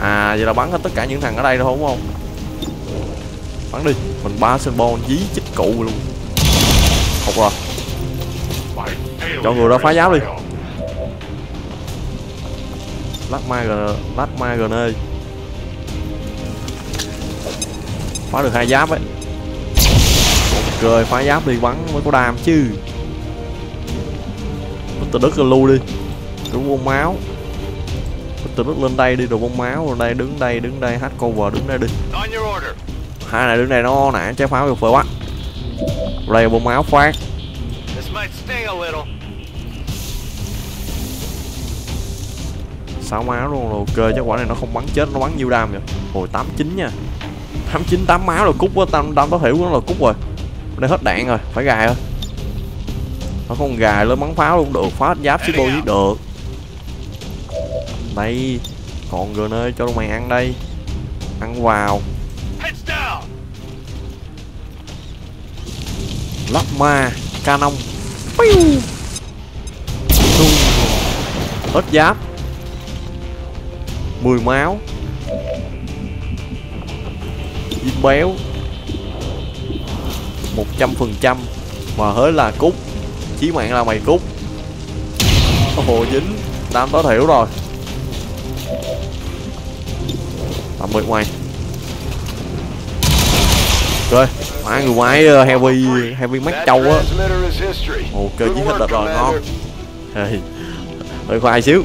À vậy là bắn hết tất cả những thằng ở đây thôi, đúng không? Bắn đi, mình ba sân bon dí chích cụ luôn. Học rồi. Cho người đó phá giáp đi. lát ma gờ, lát ma gn phá được hai giáp ấy. Ok, phá giáp đi, bắn mới có đam chứ. Mr. Đức lưu đi đúng bông máu. Mr. Đức lên đây đi rồi bông máu rồi đây đứng đây đứng đây hát cover đứng đây đi. Hai này đứng đây nó nã trái pháo được phở quá. Đây bông máu phát. Sáu máu luôn rồi ok chắc quả này nó không bắn chết nó bắn nhiêu đam vậy? Hồi 89 nha. 89 tám máu rồi cút quá tam tam tối thiểu nó là cút rồi. Đây hết đạn rồi phải gài thôi. Nó không gài lên bắn pháo luôn được phá hết giáp bô giết được đây. Còn gần ơi cho mày ăn đây. Ăn vào. Lắp ma canon. Hết giáp. 10 máu. Dinh béo. 100% Và hới là cút. Chí mạng là mày cút. Ồ dính. Đam tối thiểu rồi Tạm bên ngoài Rồi Má người máy uh, ờ, heavy heavy mắt That trâu á. Ok chiến hết đợt rồi ngon Commander. Hey. Hơi khoai xíu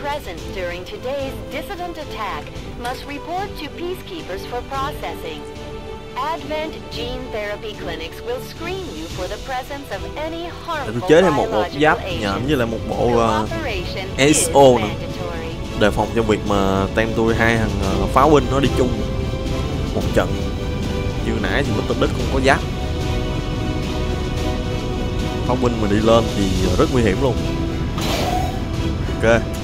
present during today's dissident attack must report to peacekeepers for processing. Advent Gene Therapy Clinics will screen you for the presence of any harmful tôi chế thêm một bộ giáp nhện với lại một bộ uh, SO nữa. đề phòng cho việc mà tem tôi hai thằng ờ, pháo binh nó đi chung một trận. Như nãy thì Mr. Đức không có giáp. Pháo binh mà đi lên thì rất nguy hiểm luôn. Ok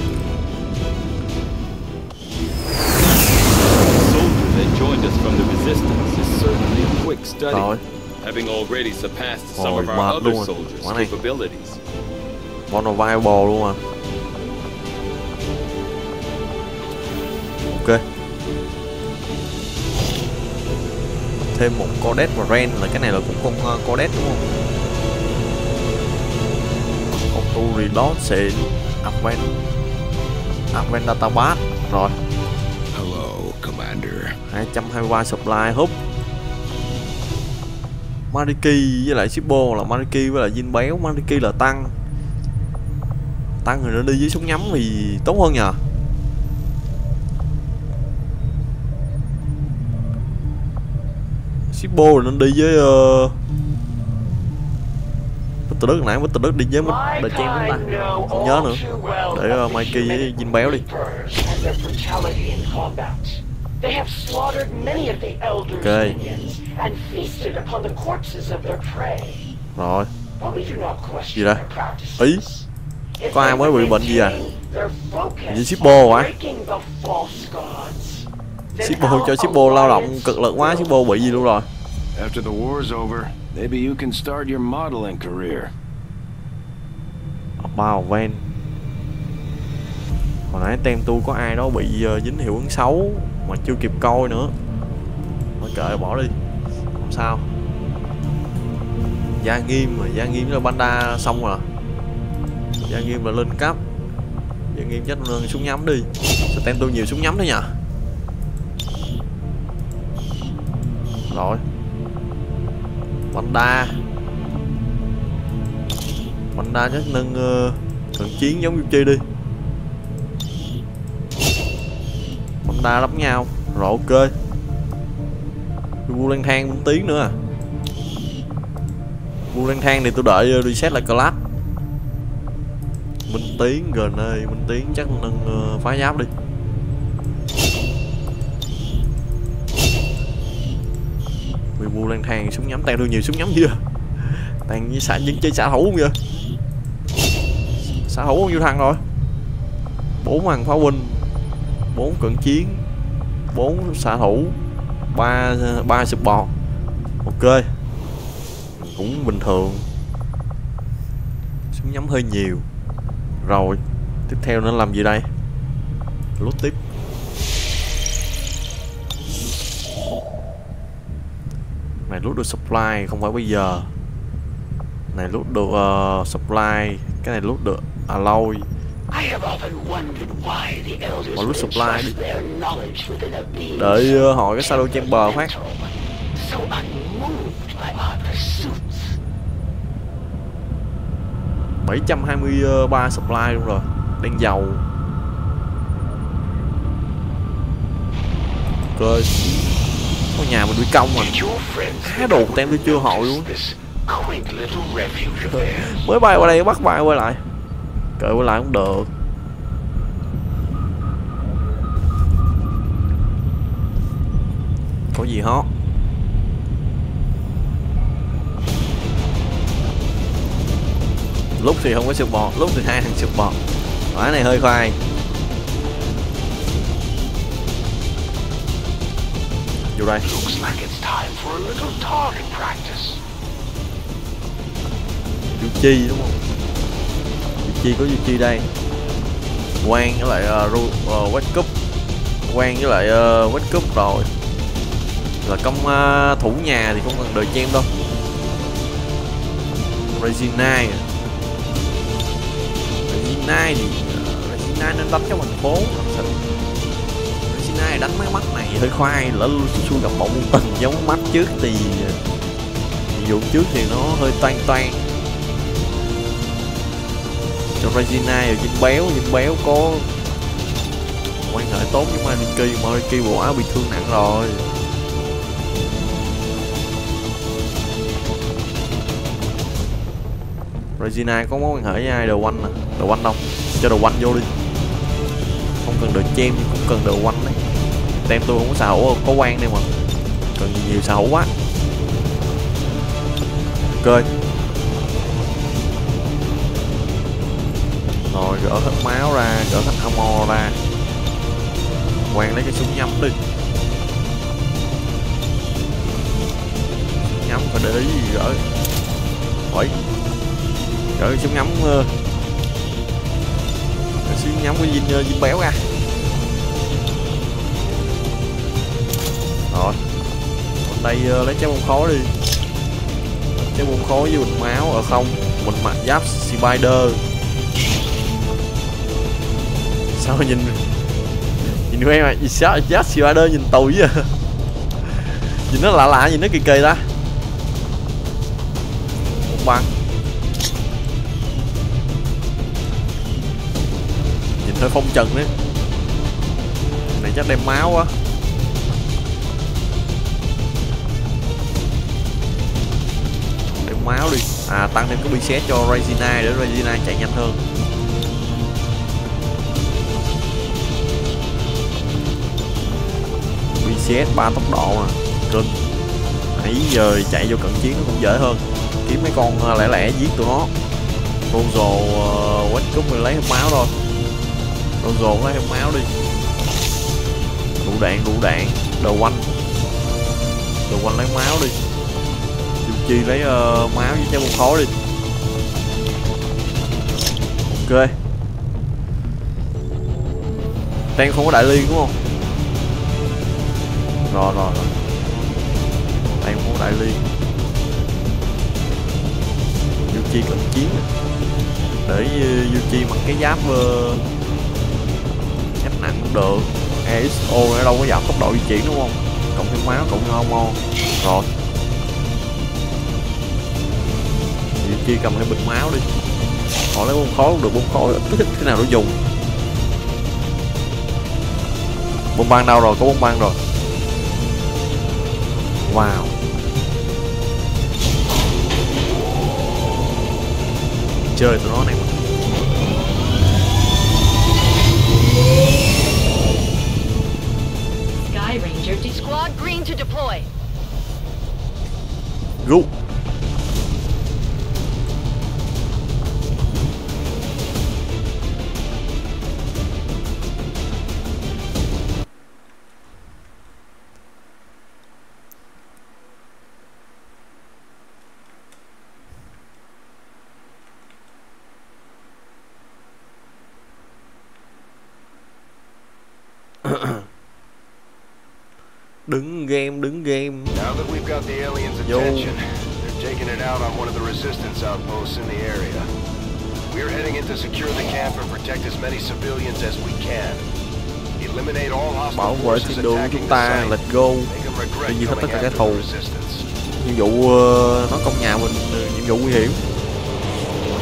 study, rồi having already surpassed some of our other luôn. soldiers' Quá này. capabilities. Bonoviable luôn à. Ok. Thêm một Codet và Ren là cái này là cũng con uh, Codet đúng không? Auto reload xịn Advent Advent Database rồi. Hello, Commander. 223 supply húp Mariki với lại Shippo là Mariki với lại Jin béo Mariki là tăng tăng thì nó đi với súng nhắm thì tốt hơn nhờ Shippo thì nó đi với uh... Mr. Đức nãy Mr. Đức đi với Mr. Đờ Chen chúng ta Không nhớ nữa Để uh, Mikey với Jin béo đi and and feasted upon the corpses of their prey. Rồi But we do not question Gì đây? their practices. Ý Có ai mới bị bệnh gì à? Gì Shippo on hả? breaking the false gods, then Shippo cho Shippo lao động cực lực quá Shippo bị gì luôn rồi After the war's over, maybe you can start your modeling career. Bao ven Hồi nãy tem tôi có ai đó bị ờ, dính hiệu ứng xấu Mà chưa kịp coi nữa Thôi kệ bỏ đi không sao. Gia Nghiêm mà Gia Nghiêm là Banda xong rồi. Gia Nghiêm là lên cấp Gia Nghiêm chắc lên súng nhắm đi. Sao tem tôi nhiều súng nhắm đấy nhỉ? Rồi. Banda. Banda chắc nâng ờ, uh, thần chiến giống như chi đi. Banda đấm nhau. Rồi ok bu lang thang 4 tiếng nữa à? Vua lang thang thì tôi đợi ờ, reset lại class Minh Tiến gần đây Minh Tiến chắc nâng uh, phá giáp đi. Vì bu lang thang súng nhắm tan được nhiều súng nhắm chưa? Tàn như xả những chơi xả thủ không vậy? Xả thủ bao nhiêu thằng rồi. Bốn thằng phá huynh, bốn cận chiến bốn xạ thủ ba ba support ok. Cũng bình thường. Súng nhắm hơi nhiều. Rồi tiếp theo nó làm gì đây? Lút tiếp. Này lút được supply không phải bây giờ. Này lút được uh, supply. Cái này lút được à, alloy mà lúc supply? đi. đợi uh, hỏi cái shadow chamber phát so unmoved by our pursuits. 723 supply luôn rồi. Đang giàu. Ok có nhà mình bị công mà. Há đồ tem tôi chưa hỏi luôn. theirs? mới bay qua đây bắt bay quay lại cởi quay lại cũng được. Có gì hot lúc thì không có support lúc thì hai thằng support quả này hơi khoai. Vô đây. Looks like it's time for a little target practice. vô chi đúng không chi có Yuki đây? Quang với lại uh, uh, West Cup. Quang với lại ờ, uh, West Cup rồi. Là công uh, thủ nhà thì không cần đợi chen em đâu. Regina Regina thì ờ, uh, Regina nên đánh cho thành phố Regina đánh mấy mắt này hơi khoai lỡ xuống gặp bọn tình giống mắt trước thì dụng trước thì nó hơi toan toan cho Regina rồi Dinh Béo. Dinh Béo có quan hệ tốt với Mariki Mariki bộ áo bị thương nặng rồi. Regina có mối quan hệ với ai? Đồ quanh nè đồ quanh đâu cho đồ quanh vô đi. Không cần đồ chem cũng cần đồ quanh đấy. Tem tôi không có xà hữu có quan đây mà. Cần nhiều xà hữu quá. Ok. Máu ra, trở thành ammo ra. Quan lấy cái súng nhắm đi. Nhắm phải để ý gỡ. Hỏi. Gỡ cái súng nhắm ờ. cái súng nhắm của dinh dinh ờ, béo ra. Rồi. Còn đây ờ, lấy trái bông khó đi. Trái bông khó với bình máu ở không. Mình mặc giáp spider sao nhìn nhìn quen mà gì sao giáp spider nhìn tù vậy nhìn nó lạ lạ, nhìn nó kỳ kỳ ta. Một băng nhìn hơi phong trần đấy. Này chắc đem máu quá đem máu đi. À tăng thêm cái bi xét cho Regina để Regina chạy nhanh hơn. CS3 tốc độ mà. Kinh nãy giờ chạy vô cận chiến nó cũng dễ hơn. Kiếm mấy con à, lẻ lẻ giết tụi nó. Rozo uh, à, quét cúp mình lấy thêm máu thôi. Rozo lấy thêm máu đi. Đủ đạn đủ đạn. Đồ quanh. Đồ quanh lấy máu đi. Yuki lấy uh, máu với trái bông khói đi. Ok. Tên không có đại liên đúng không? Rồi rồi rồi. Đây muốn đại liên Yuki cận chiến. Để uh, mặc cái giáp uh, giáp nặng cũng được. EXO nó đâu có giảm tốc độ di chuyển đúng không? Cộng thêm máu cộng ngon ngon rồi. Yuki cầm cái bình máu đi. Họ lấy bông khói cũng được bông khói cứ thích thế nào nó dùng. Bông băng đâu rồi? Có bông băng rồi. Wow. Chơi tụi nó này đứng game đứng game. They're taking it out on one of the resistance outposts in the area. We're heading in to secure the camp and protect as many civilians as we can. Eliminate all hostile bảo vệ forces attacking chúng ta let's go. Đi diệt hết tất cả after thù. nhiệm vụ ờ, nó công nhà mình ờ, nhiệm vụ nguy hiểm.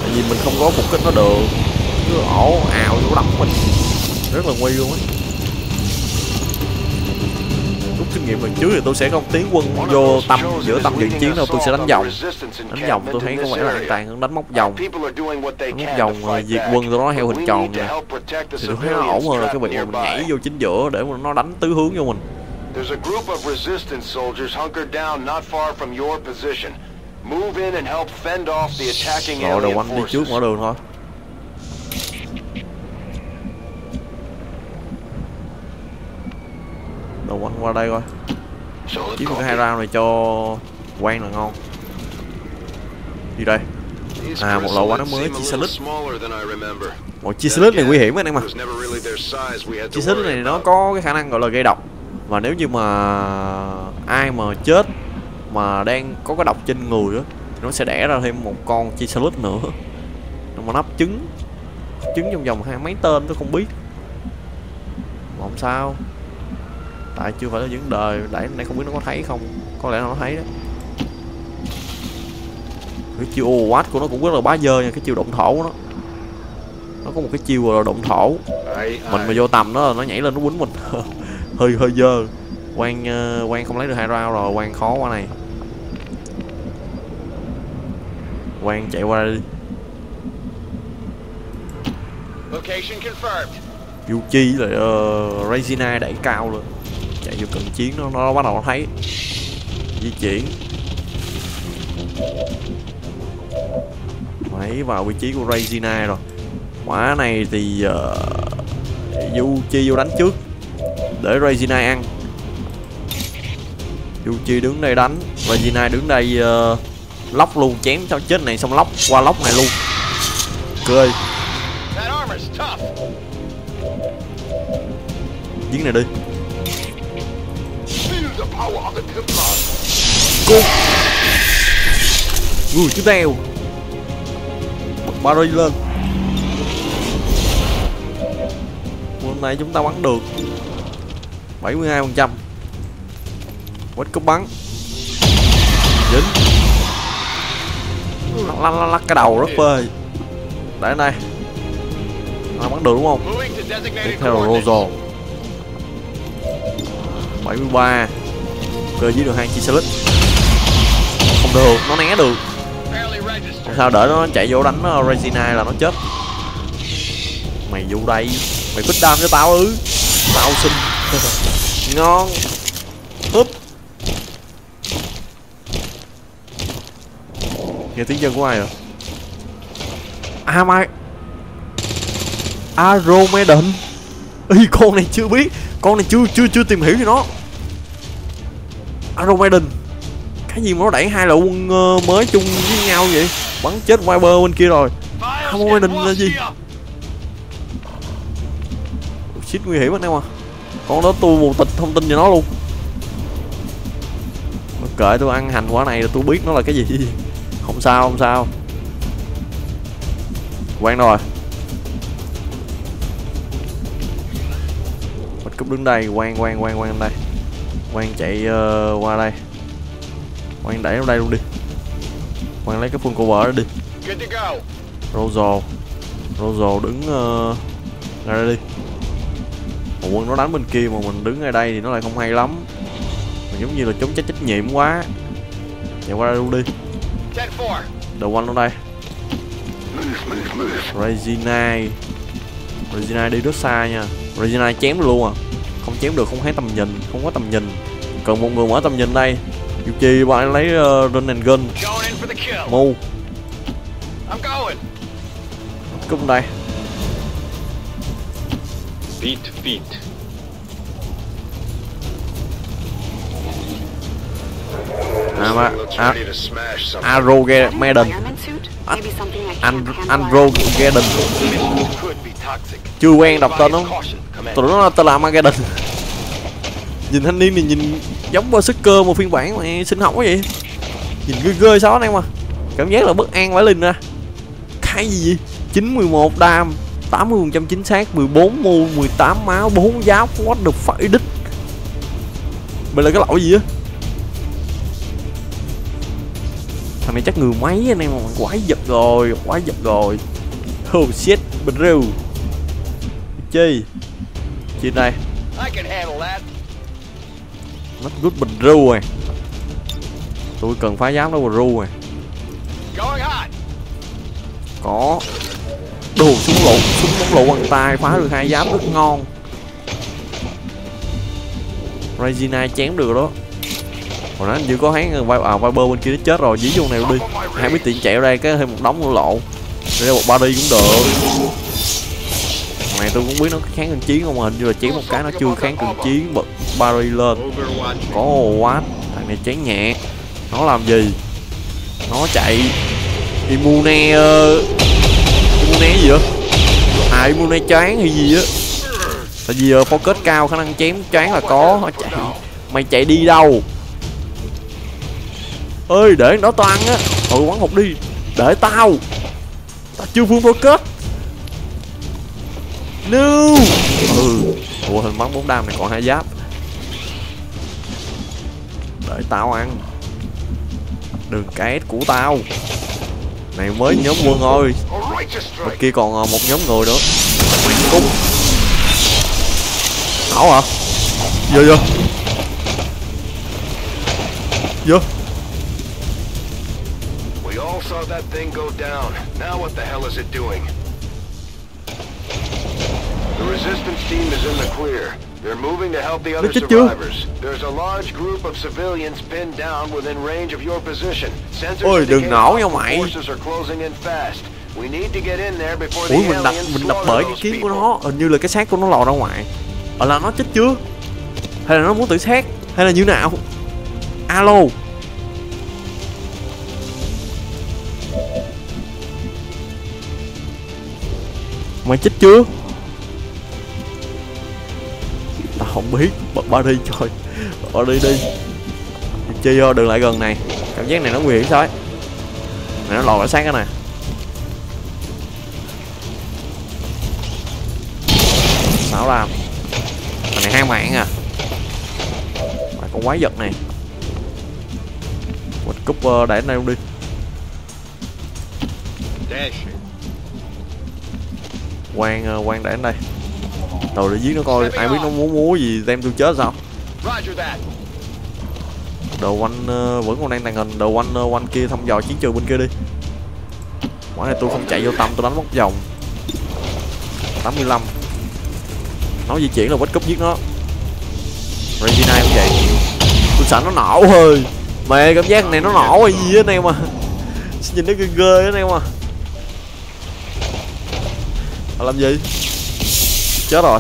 Tại vì mình không có phục kích nó được. Cứ ổ ào vô đấm mình. Rất là nguy luôn á kinh nghiệm lần trước thì tôi sẽ không tiến quân vô tâm chosen giữa tâm trận chiến đâu tôi sẽ đánh vòng. Đánh vòng tôi thấy có vẻ là an toàn hơn đánh móc vòng. Đánh móc vòng to ờ, diệt quân tụi nó but hình tròn nè. the thì tôi thấy nó ổn hơn là cái việc mà mình nhảy vô chính giữa để mà nó đánh tứ hướng vô mình. There's a group of resistance soldiers hunkered down not far from your position. Move in and help fend off the attacking rồi đầu alien anh đi trước forces. mở đường thôi anh qua đây coi. So let's chiếm hai round này cho quan là ngon. Đi đây. À một lỗ quá nó mới, chi salute. Một chi salute này nguy hiểm anh em à Chi salute này nó có cái khả năng gọi là gây độc. Và nếu như mà ai mà chết mà đang có cái độc trên người á nó sẽ đẻ ra thêm một con chi salute nữa. Nó mà nắp trứng trứng trong vòng hai mấy tên tôi không biết. Mà không sao tại chưa phải là vấn đề để này không biết nó có thấy không. Có lẽ nó thấy đó cái chiêu overwatch của nó cũng rất là bá dơ nha cái chiêu động thổ của nó. Nó có một cái chiêu là động thổ. Mình mà vô tầm nó nó nhảy lên nó quýnh mình. Hơi hơi dơ. Quan uh, quan không lấy được hai round rồi quan khó quá này. Quan chạy qua đây đi. Location confirmed. Yuchi là uh, Regina đẩy cao luôn chạy vô cận chiến nó nó bắt đầu thấy di chuyển. Máy vào vị trí của Regina rồi. Quả này thì uh, Yuchi vô đánh trước. Để Regina ăn. Yuchi đứng đây đánh. Regina đứng đây uh, lóc luôn chém cho chết này xong lóc qua lóc này luôn. Cười. Giếng này đi người tiếp theo. Bật Barry lên. Hôm nay chúng ta bắn được 72 phần trăm. Quét cúp bắn. Dính. Lắc lắc lắc, lắc cái đầu rất phê. Để đây. À, bắn được đúng không? Tiếp theo là. Rozo. 73 cơ dưới được hai chi salute được nó né được. Không sao đỡ nó chạy vô đánh uh, Regina là nó chết? Mày vô đây mày quýt đam cho tao ư? Tao xin. Ngon. Úp nghe tiếng chân của ai rồi à mai Aromedon. Ê con này chưa biết Con này chưa chưa chưa tìm hiểu gì nó. Aromedon cái gì mà nó đẩy hai loại quân ờ, mới chung với nhau vậy? Bắn chết Viper bên kia rồi. Không có định là gì? Shit nguy hiểm anh em à Con đó tôi mù tịch thông tin cho nó luôn. Mà Kệ tôi ăn hành quả này là tôi biết nó là cái gì. Không sao không sao. Quen rồi. Mình cúp đứng đây quen quen quen quen đây. Quen chạy uh, qua đây. Quang đẩy nó đây luôn đi. Quang lấy cái full cover đó đi. Rozo Rozo đứng uh, ra đây đi. Một quân nó đánh bên kia mà mình đứng ngay đây thì nó lại không hay lắm. Mình giống như là chống trách trách nhiệm quá. Chạy qua đây luôn đi. Đầu quanh luôn đây. Regina. Regina đi rất xa nha. Regina chém luôn à. Không chém được không thấy tầm nhìn không có tầm nhìn. Cần một người mở tầm nhìn đây. Yuki bạn lấy uh, run and gun. Mu I'm going. cúp đây. Beat feet. à mà à, An handle. Androgaden chưa quen đọc tên không? tụi nó tên là Armageddon nhìn thanh niên này nhìn giống Berserker một phiên bản mà sinh học quá vậy. Nhìn ghê ghê sao anh em à. Cảm giác là bất an phải linh ra à. cái gì vậy? 911 đam 80% chính xác 14 mù 18 máu 4 giáo. What the fuck đích Mày là cái lỗi gì á? Thằng này chắc người máy anh em mà quái giật rồi, Quái giật rồi. Oh shit Bình rêu Chi Chuyện này I can handle that. Nó good bình rưu rồi. Tôi cần phá giám đó bình rưu rồi. Có. Đồ súng lộn Súng bóng lộ bằng tay Phá được hai giám rất ngon. Regina chém được đó. Hồi nãy như có vai à, Viper bên kia nó chết rồi dí vô này đi. Hai biết tiện chạy ra cái thêm một đống lộ đây một body cũng được này tôi cũng biết nó kháng cận chiến không à, mà hình như là chém một cái nó chưa kháng cận chiến bật Barry lên. Có quá thằng này chán nhẹ nó làm gì? Nó chạy immune uh, ờ, immune gì vậy? À immune chán hay gì á? Tại vì uh, focus cao khả năng chém choáng là có chạy. Mày chạy đi đâu? Ơi để nó toan á. Ừ, Thôi quán hụt đi. Để tao. Tao chưa phương focus no. Ừ ủa hình bắn bốn đam này còn hai giáp. Đợi tao ăn. Đừng két của tao. Này mới nhóm quân thôi. Bên kia còn một nhóm người nữa. Cung ảo hả? Vô vô. Vô. We all saw that thing go down. Now what the hell is it doing? The resistance team is in the clear. They're moving to help the other survivors. There's a large group of civilians pinned down within range of your position. Sensors Ôi, đừng nổ nha mày. forces are closing in fast. We need to get in there before the mình đập mình đập bởi cái kiếm của nó hình như là cái xác của nó lò ra ngoài ở là nó chết chưa hay là nó muốn tự sát hay là như nào alo mày chết chưa không biết bật ba đi trời ba đi đi. Chi vô đừng lại gần này. Cảm giác này nó nguy hiểm sao ấy? Này nó lò cái xác cái này sáu làm? Thằng này hai mạng à. Mà con quái vật này. Quật cúp ờ, để đây luôn đi. Quan ờ, quan để đây rồi để giết nó coi ai biết nó muốn múa gì đem tôi chết sao? Đồ quanh ờ, vẫn còn đang tàng hình. Đồ quanh ờ, quanh kia thăm dò chiến trường bên kia đi. Quả này tôi không chạy vô tâm tôi đánh móc vòng. 85 nó di chuyển là quét cúp giết nó. Regina cũng vậy. Tôi sợ nó nổ hơi. Mẹ cảm giác này nó nổ hay gì anh em à nhìn nó ghê ghê anh em à Mà làm gì chết rồi.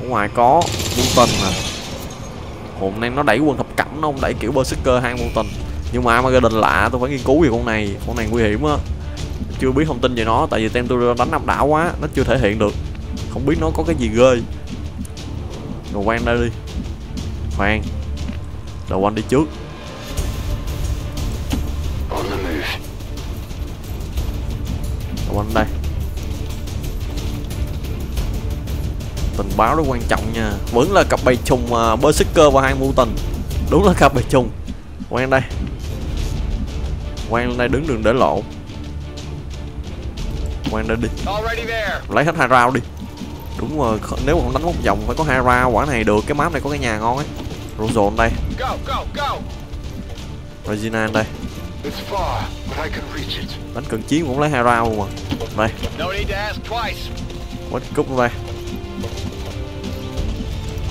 Ở ngoài có Vulcan nè hôm nay nó đẩy quân thập cẩm, nó không đẩy kiểu berserker hang Vulcan nhưng mà Armageddon lạ, tôi phải nghiên cứu về con này. Con này nguy hiểm á. Chưa biết thông tin về nó, tại vì tem tôi đánh năm đảo quá, nó chưa thể hiện được. Không biết nó có cái gì ghê. Đồ quan đây đi. Khoan. Đồ quan đi trước. Quan đây. Tình báo rất quan trọng nha. Vẫn là cặp bầy trùng uh, berserker và hai mutant. Đúng là cặp bầy trùng. Quan đây. Quan đây đứng đừng để lộ. Quan đây đi. Lấy hết hai round đi. Đúng rồi nếu mà không đánh một vòng phải có hai round quả này được cái map này có cái nhà ngon ấy. Rosal đây. Regina đây It's far, but I can reach it. đánh cần chiến cũng lấy hai round luôn mà. Đây. No need to ask twice. quét cúp đây.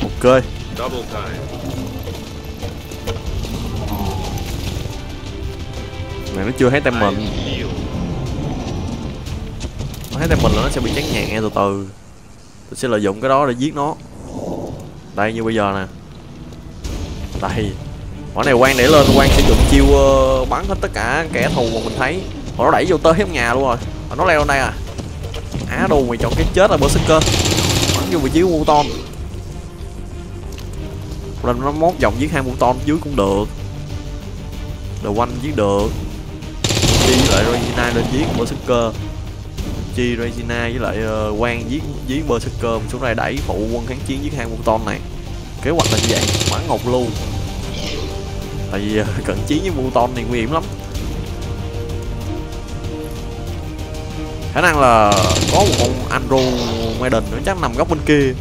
Ok. Double time. này nó chưa thấy tem mình. Nó thấy tem mình là nó sẽ bị chán nhẹ từ từ. Tôi sẽ lợi dụng cái đó để giết nó. Đây như bây giờ nè. Đây quả này quan để lên quan sử dụng chiêu uh, bắn hết tất cả kẻ thù mà mình thấy. Hồi nó đẩy vô tới hết nhà luôn rồi. Hồi nó leo lên đây à. Á đồ mày chọn cái chết là berserker. Bắn vô vị trí của Muton lên nó mốt vòng giết hai Muton dưới cũng được. The quanh giết được. Chi với lại Regina lên giết berserker. Chi Regina với lại uh, Quang giết giết berserker. Xuống đây đẩy phụ quân kháng chiến giết hai Muton này. Kế hoạch là như vậy. Bắn ngọc luôn tại vì ờ, cận chiến với Muton này nguy hiểm lắm. Khả năng là có một con Andrew Maiden nữa, chắc nằm góc bên kia.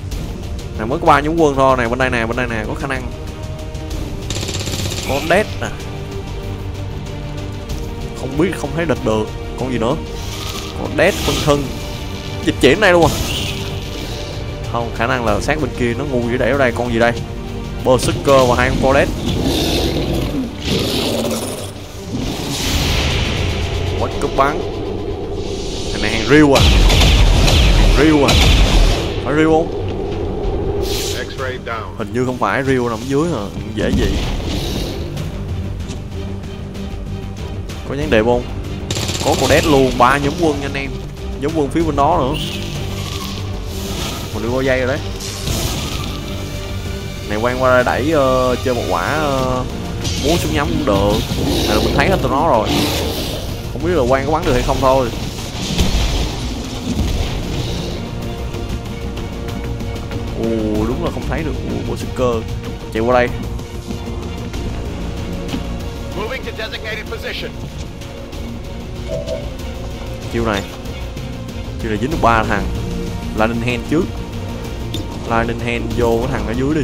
Này, mới có ba nhúng quân thôi. Này, bên đây nè, bên đây nè, có khả năng. Có Dead nè. Không biết, không thấy địch được. Con gì nữa? Có Dead phân thân. Dịch chuyển đây luôn à. Không, khả năng là sát bên kia nó ngu dữ. Để ở đây, con gì đây? Berserker và hai con dead cướp bắn. Thằng này hàng riêu à. Hàng riêu à. Phải riêu không? Hình như không phải Rio nằm dưới hả dễ gì. Có vấn đề không? Có con đét luôn ba nhóm quân nha anh em. Nhóm quân phía bên đó nữa. Mình đi qua dây rồi đấy. Này quang qua đây đẩy uh, chơi một quả uh, muốn súng nhắm cũng được. Này là mình thấy hết tụi nó rồi không biết là quang có bắn được hay không thôi. Ồ đúng là không thấy được. Ồ bộ sức cơ chạy qua đây. Chiêu này. Chiêu này dính được ba thằng. Lightning hand trước. Lightning hand vô cái thằng ở dưới đi.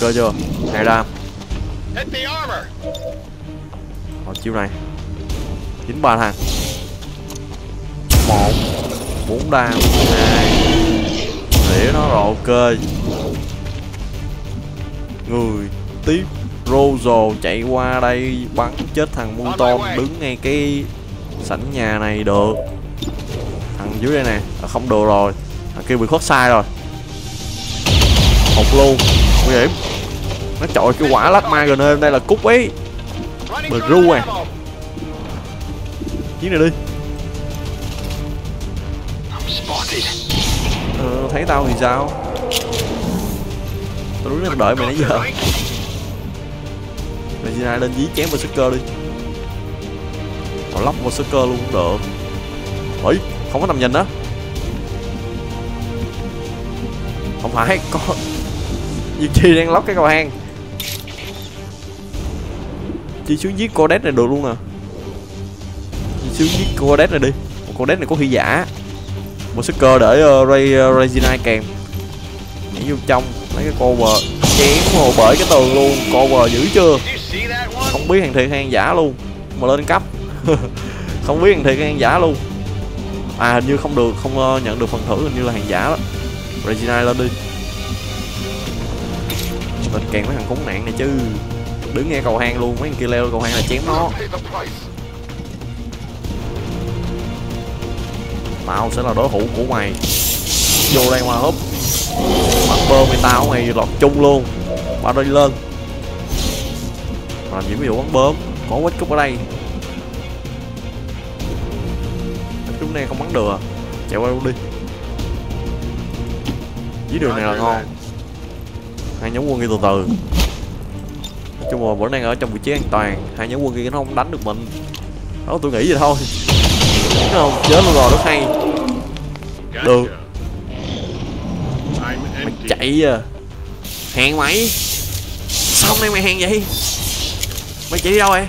Cơ chưa? Hai đam Hit the armor. Rồi chiêu này. Dính ba thằng một. Bốn đam hai. Để nó rồi ok. Người tiếp Rozo chạy qua đây bắn chết thằng Muton đứng ngay cái sảnh nhà này được. Thằng dưới đây nè. À, không được rồi. Thằng kia bị khuất sai rồi. Hụt luôn. Nguy hiểm nó chọi cái quả lắc ma gần đây là cúc ấy. Bờ ru à. chiến này đi. Ờ, thấy tao thì sao? Tao đứng đang đợi mày nãy giờ. Mày ra lên dí chém vào súp cơ đi. Tao lóc cơ luôn cũng được ấy không có tầm nhìn đó không phải có. Diệp Chi đang lóc cái cầu hang Chi xuống giết cô đét này được luôn à? nè Chi xuống giết cô đét này đi. Cô đét này có khi giả. Một sức cơ để uh, Ray uh, Regina kèm. Nhảy vô trong lấy cái cover. Chém hồ bởi cái tường luôn. Cover dữ chưa? Không biết hàng thiệt hay hàng giả luôn. Mà lên cấp. Không biết hàng thiệt hay hàng giả luôn. À hình như không được không uh, nhận được phần thưởng. Hình như là hàng giả đó. Regina lên đi. Lên kèm mấy thằng khốn nạn này chứ đứng nghe cầu hang luôn, mấy thằng kia leo cầu hang là chém nó. Tao sẽ là đối thủ của mày. Vô đây mà húp. Bắn bơm mày tao mày lọt chung luôn. Ba đi lên. Mà làm gì ví dụ bắn bơm. Có quýt cúp ở đây. Chúng này không bắn được à. chạy qua luôn đi. Dưới đường này là ngon. Hai nhóm quân đi từ từ chung mà vẫn đang ở trong vị trí an toàn. Hai nhóm quân kia nó không đánh được mình. Đó, tôi nghĩ vậy thôi. Đúng không chết luôn rồi, rất hay. Được. Mày chạy à. Hẹn mày. Sao hôm nay mày hẹn vậy? Mày chạy đi đâu vậy?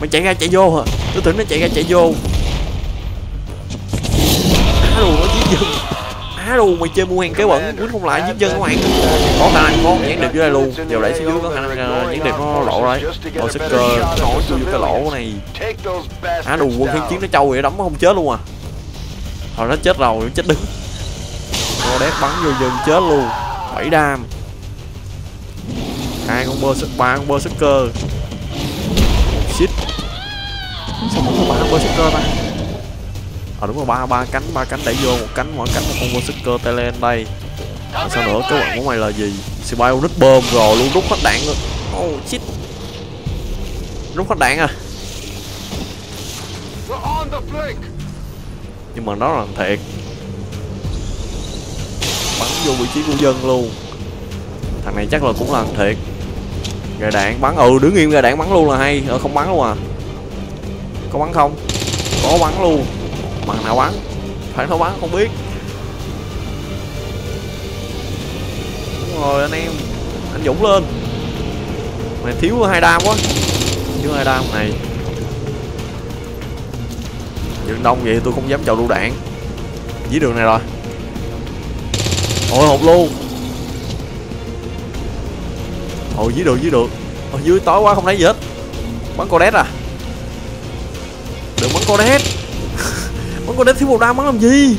Mày chạy ra chạy vô hả? Tôi tưởng nó chạy ra chạy vô. Á đồ mày chơi mua hàng kế bẩn quýnh không lại giết dân các bạn có khả năng có nhãn điệp dưới đây luôn. Giờ đẩy xuống dưới có khả năng uh, nhãn điệp nó lộ đấy rồi sức cơ nổi vô cái lỗ này. á đồ quân kháng chiến nó trâu vậy đấm nó không chết luôn à. Hồi nó chết rồi nó chết đứng. Cô đét bắn vô dân chết luôn. Bảy đam. Hai con bơ sức ba con bơ sức cơ. Shit. Sao không có ba bơ sức cơ ta à đúng rồi ba ba cánh ba cánh đẩy vô một cánh mỗi cánh một con bơ sức cơ tay lên đây. À, sao nữa cái quặng của mày là gì? Sibai nứt bơm rồi luôn rút hết đạn luôn. Oh shit. Rút hết đạn à. Nhưng mà nó là thiệt. Bắn vô vị trí của dân luôn. Thằng này chắc là cũng là thiệt. Gà đạn bắn ừ đứng im gà đạn bắn luôn là hay. Ờ không bắn luôn à. Có bắn không? Có bắn luôn mà nào bắn phải nó bắn không biết. Đúng rồi, anh em. Anh dũng lên. Mày thiếu hai đam quá. Thiếu hai đam này. Đường đông vậy tôi không dám chào lũ đạn. Dưới đường này rồi. Ôi hộp luôn. Ôi dưới đường dưới đường Ôi dưới tối quá, không thấy gì hết. Bắn cô đét à? Đừng bắn cô đét có cô thiếu một đam bắn làm gì?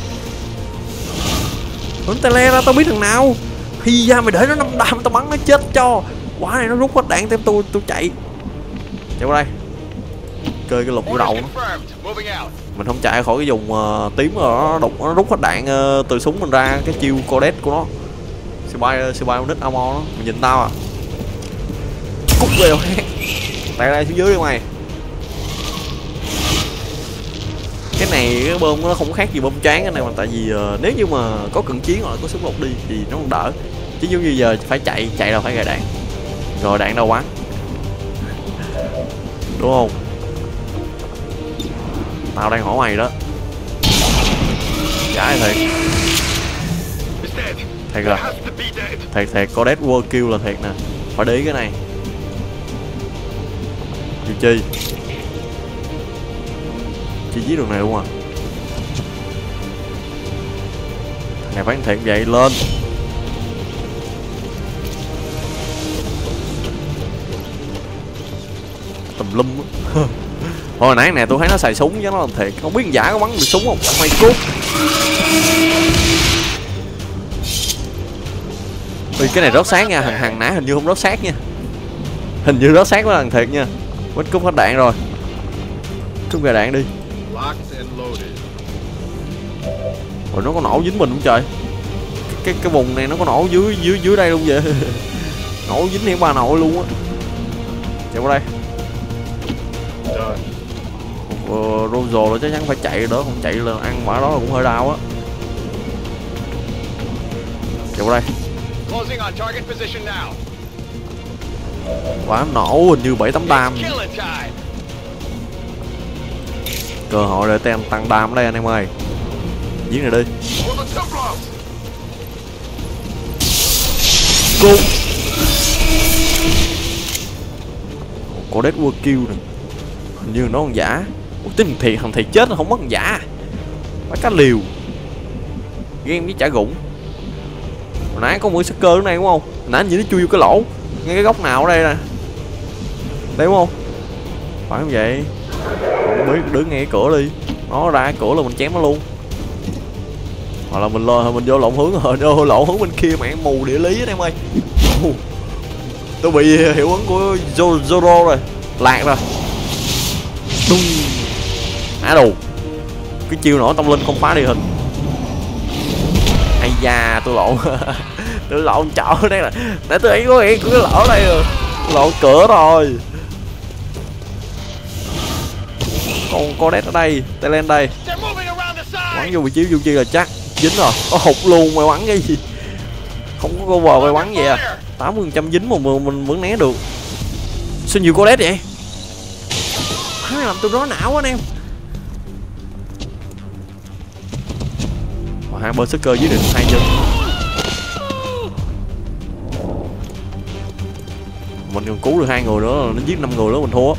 Bắn le ra tao biết thằng nào. Hi ra mày để nó năm đam tao bắn nó chết cho. Quả này nó rút hết đạn thêm tôi tôi chạy. Chạy qua đây. Chơi cái lục của đầu mình không chạy khỏi cái vùng uh, tím rồi nó đục, nó rút hết đạn uh, từ súng mình ra cái chiêu codet của nó. Sư bay sư bay nít ammo nó mày nhìn tao à. Cút về tại đây xuống dưới đi mày. Cái này cái bơm nó không khác gì bơm chán cái này mà tại vì uh, nếu như mà có cận chiến hoặc là có súng lục đi thì nó còn đỡ. Chứ giống như giờ phải chạy chạy là phải gài đạn. Rồi đạn đâu quá. Đúng không? Tao đang hỏi mày đó. Trái thiệt. Thiệt rồi thiệt thiệt. Có dead world kill là thiệt nè. Phải để ý cái này. Điều chi? Chỉ giết đường này luôn à? Thằng này phán thiện vậy, lên. Tùm lum hồi nãy nè, tôi thấy nó xài súng chứ nó làm thiệt. Không biết giả có bắn được súng không? Mày cút. Ui, cái này rớt sát nha. Thằng hàng nãy hình như không rớt sát nha. Hình như rớt sát với thằng thiệt nha. Quýt cúp hết đạn rồi. Chung gà đạn đi. Rồi nó có nổ dính mình không trời? Cái cái vùng này nó có nổ dưới dưới dưới đây luôn vậy? Nổ dính thêm ba nội luôn á. Chạy qua đây. Ờ, Rozo là chắc chắn phải chạy đó không chạy là ăn quả đó là cũng hơi đau á. Chạy qua đây. Quả nổ hình như bảy tám đam. cơ hội để tem tăng đam ở đây anh em ơi giết này đi cung cổ dead world kill nè. Hình như nó còn giả. Ủa, tính thiệt thằng thiệt chết nó không mất giả. Phải cá liều. Game với trả gụng. Hồi nãy có cái cơ này đúng không? Hồi nãy nhìn nó chui vô cái lỗ. Ngay cái góc nào ở đây nè. Đây đúng không? Phải không vậy? Không biết đứng ngay cái cửa đi. Nó ra cái cửa là mình chém nó luôn hoặc là mình lo mình vô lộn hướng rồi, vô lộn hướng bên kia, mẹ mù địa lý đó em ơi. Tôi bị hiệu ứng của Zoro rồi, lạc rồi. Đung á đồ. Cái chiêu nổ tâm linh không phá địa hình. Ai da, tôi lộn. Tôi lộn chỗ đây là để tôi ấy có hiện cái lỗ đây rồi. Lộn cửa rồi. Còn con đét ở đây, tay lên đây. Quán vô vị trí, vô chi là chắc dính rồi. Có hụt luôn mày bắn cái gì? Không có cover mày bắn vậy à? Tám mươi phần trăm dính mà mình, mình vẫn né được. Sao nhiều cô đét vậy. Hắn làm tôi rối não quá anh em. Mà hai bên sức cơ dưới được hai chân mình còn cứu được hai người nữa nó giết năm người nữa mình thua.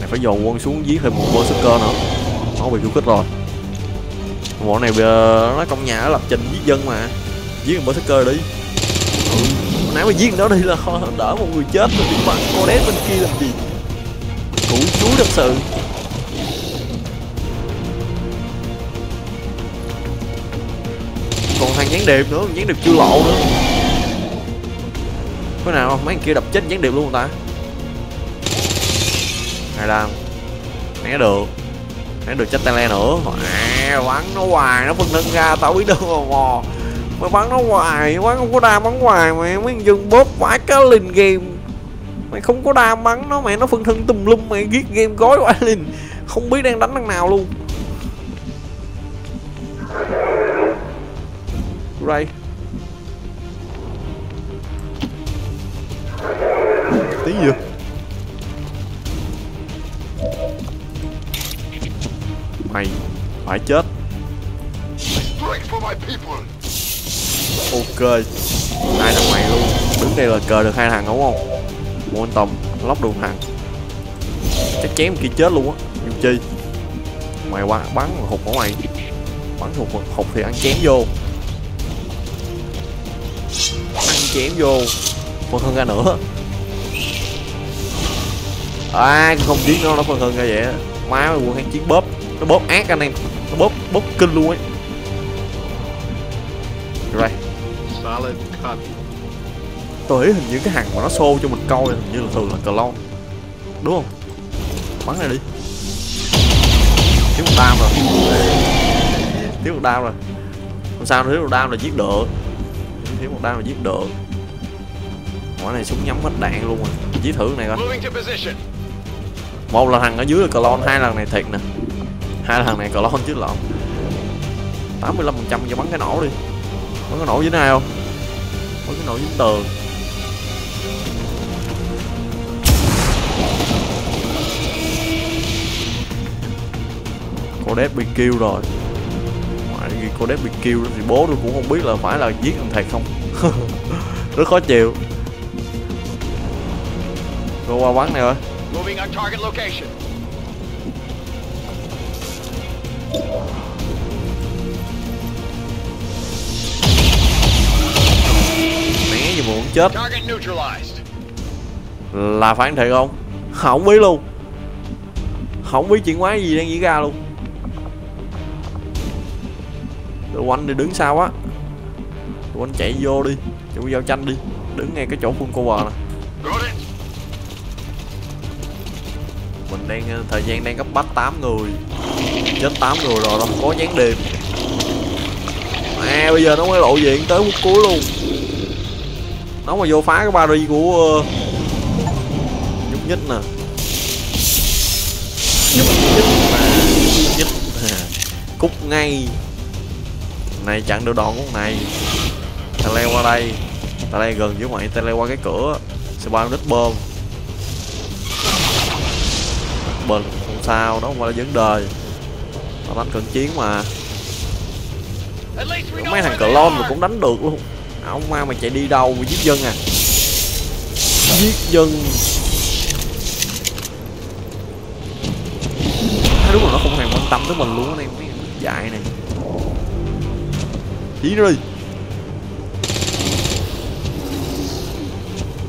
Này phải dồn quân xuống giết thêm một bơ sức cơ nữa. Ờ, nó bị khiêu khích rồi. Bọn này bây giờ nó công nhà nó lập trình giết dân mà. Giết một bơ cơ đi. Ừ. nãy mà giết nó đi là đỡ một người chết, rồi bị bắn cô đét bên kia làm gì? Củ chuối thật sự. Còn thằng gián điệp nữa, gián điệp chưa lộ nữa. Cái nào mấy thằng kia đập chết gián điệp luôn ta? Hay là né được né được chết tay le nữa. À, bắn nó hoài nó phân thân ra tao biết đâu mà mò mày bắn nó hoài bắn không có đam bắn hoài mày mấy dân bóp vãi cá lìn game. Mày không có đam bắn nó mày nó phân thân tùm lum mày giết game gói quá lìn. Không biết đang đánh thằng nào luôn. Ray. Tí gì vậy? Mày phải chết. Ok hai thằng mày luôn. Đứng đây là cờ được hai thằng đúng không? Một tầm lóc được một thằng. Chắc chém kia chết luôn á nhưng chi? Mày qua bắn hụt của mày? Bắn hụt hụt thì ăn chém vô. Ăn chém vô. Phân hơn ra nữa. À không giết nó nó phân hơn ra vậy má mày quân kháng chiến bóp nó bóp ác anh em. Nó bóp bóp kinh luôn ấy. Rồi. Tôi nghĩ hình như cái hàng mà nó xô cho mình coi hình như là thường là clone. Đúng không? Bắn này đi. Thiếu một đam rồi. Thiếu một đam rồi. Không sao thiếu một đam là giết được. Thiếu một đam là giết được. Quả này súng nhắm hết đạn luôn rồi. Giết thử này coi. Một là thằng ở dưới là clone hai thằng này thiệt nè hai thằng này clone chứ lộn. 85 phần trăm cho bắn cái nổ đi. Bắn cái nổ dưới này không? Bắn cái nổ dưới tường. Cô đép bị kêu rồi. Ngoại khi cô đép bị kêu thì bố tôi cũng không biết là phải là giết thằng thầy không. Rất khó chịu. Rồi qua quán này rồi. Né gì mà cũng chết. Là phản thiệt không? Không biết luôn. Không biết chuyện quái gì đang diễn ra luôn. Tụi quanh thì đứng sau á tụi quanh chạy vô đi. Chạy giao tranh đi. Đứng ngay cái chỗ full cover nè mình đang ờ, thời gian đang cấp bách 8 người. Chết 8 người rồi, đâu có gián đêm. À bây giờ nó mới lộ diện tới phút cuối luôn. Nó mà vô phá cái barri của ờ, nhúc nhích nè. Nhúc nhích mà, nhúc nhích à. cút ngay. Này chặn được đòn của con này. Ta leo qua đây. Ta leo gần với mày ta leo qua cái cửa. Sẽ bao đít bơm bình không sao đó không phải là vấn đề. Tao đánh cận chiến mà. Mấy thằng clone cờ lon mà cũng đánh được luôn. À, ông ma mày chạy đi đâu mà giết dân à? Giết dân. Thấy đúng là nó không hề quan tâm tới mình luôn anh em. Mấy thằng dại này. Chí nó đi.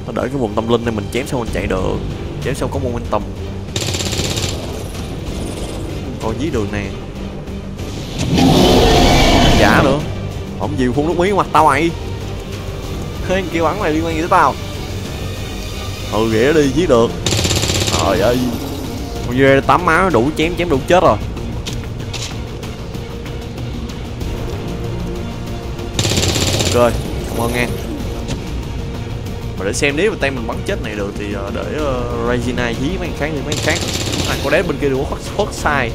Nó đợi cái vùng tâm linh này mình chém xong mình chạy được. Chém xong có momentum dưới đường này giả nữa. Không gì phun nước miếng mặt tao mày. Thế kêu bắn mày liên quan gì tới tao? Ừ ghẻ đi giết được. Trời ơi. Con dê tám máu đủ chém chém đủ chết rồi. Ok cảm ơn nghe mà để xem nếu mà tay mình bắn chết này được thì ờ, để uh, Regina dí mấy thằng khác thì mấy thằng khác. À, cô đế bên kia đừng có khuất, khuất sai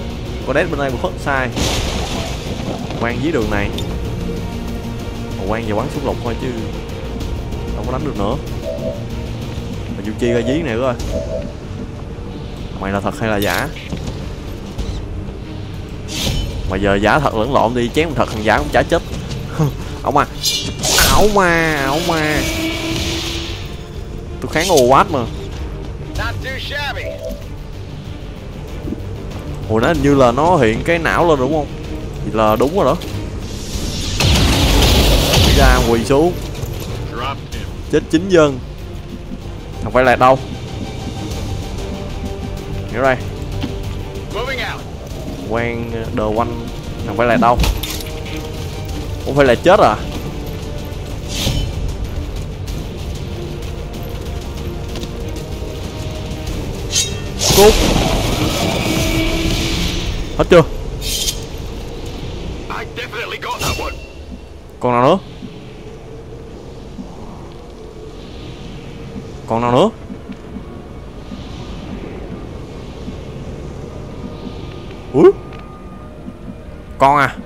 con đét bên đây mà khuất sai. Quan dưới đường này. Mà quan giờ bắn xuống lục thôi chứ đâu có đánh được nữa. Mà dù chi ra dí này coi. Mày là thật hay là giả? Mà giờ giả thật lẫn lộn đi, chém thật thằng giả cũng chả chết. Ông à. Ảo mà ảo mà tôi kháng ồ quát mà hồi nãy hình như là nó hiện cái não lên đúng không? Thì là đúng rồi đó. Đi ra, quỳ xuống. Chết chính dân. Không phải là đâu. Hiểu đây quen đờ quanh. Không phải là đâu. Cũng phải là chết à? Cút hết chưa? Còn nào nữa? Còn nào nữa? Ui con à.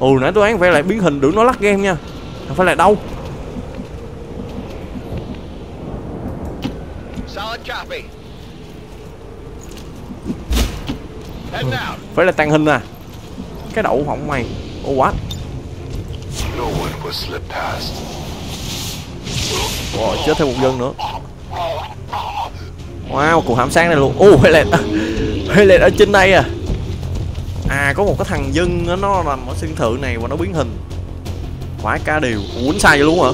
Ừ nãy tôi đoán phải lại biến hình đừng nó lắc game nha. Không phải là đâu. Solid copy. Phải là tàn hình à. Cái đậu hỏng mày ô quá. Rồi chết thêm một dân nữa. Wow cuộc hãm sáng này luôn. Ô hay là Hay là ở trên đây à. À có một cái thằng dân nó nằm ở sân thượng này và nó biến hình. Phải ca điều Ủa, Quýnh sai vậy luôn hả?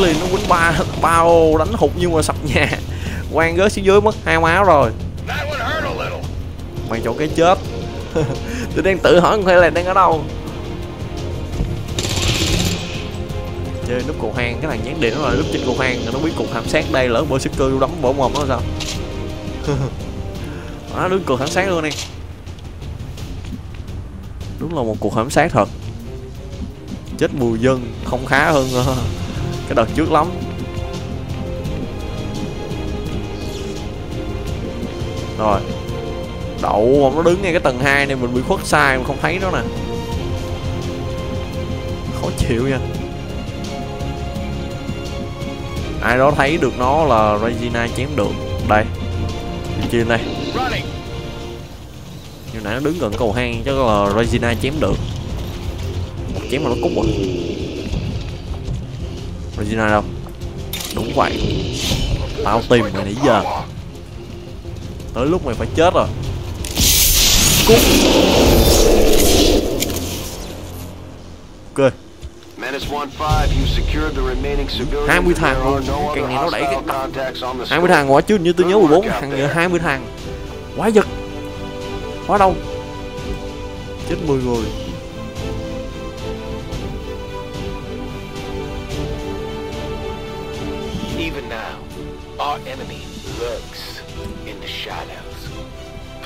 Liền nó quýnh ba ba ô đánh hụt nhưng mà sập nhà. Quang gớt xuống dưới mất hai máu rồi Mày chỗ cái chết tôi đang tự hỏi không Hay là đang ở đâu. Chơi nút cầu hang cái thằng nhắn điện nó là nút trên cầu hang nó biết cục hàm sát đây, lỡ bộ sức cơ đấm bỏ mồm nó sao? Nó đứng cuộc hàm sát luôn đi đúng là một cuộc hàm sát thật. Chết mùi dân, không khá hơn ờ, cái đợt trước lắm. Rồi đậu nó đứng ngay cái tầng 2 này, mình bị khuất sai mà không thấy nó nè. Khó chịu nha. Ai đó thấy được nó là Regina chém được. Đây trên đây như nãy nó đứng gần cầu hang chắc là Regina chém được. Một chém mà nó cút rồi Regina đâu? Đúng vậy. Tao tìm mày nãy giờ. Tới lúc mày phải chết rồi cút. Ok 20 thằng. luôn Càng này nó đẩy cái 20 thằng quá chứ như tôi nhớ 14 thằng giờ 20 thằng. Quá giật. Quá đông. Chết 10 người. Even now, our enemy lurks in the shadows,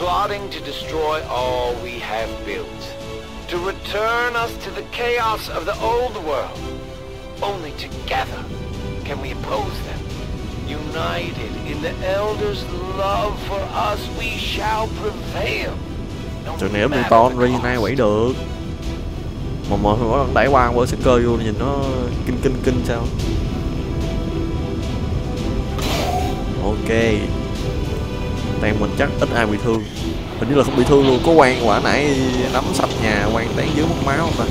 plotting to destroy all we have built. to return us to the chaos of the old world. Only together can we oppose them. United in the Elder's love for us, we shall prevail. Trường này ấm to Regina quẩy được Mà mỗi lần đẩy qua với cơ vô nhìn nó kinh kinh kinh sao Ok Tay mình chắc ít ai bị thương. Hình như là không bị thương luôn. Có quan quả nãy nắm sạch nhà quan tán dưới mất máu không ta?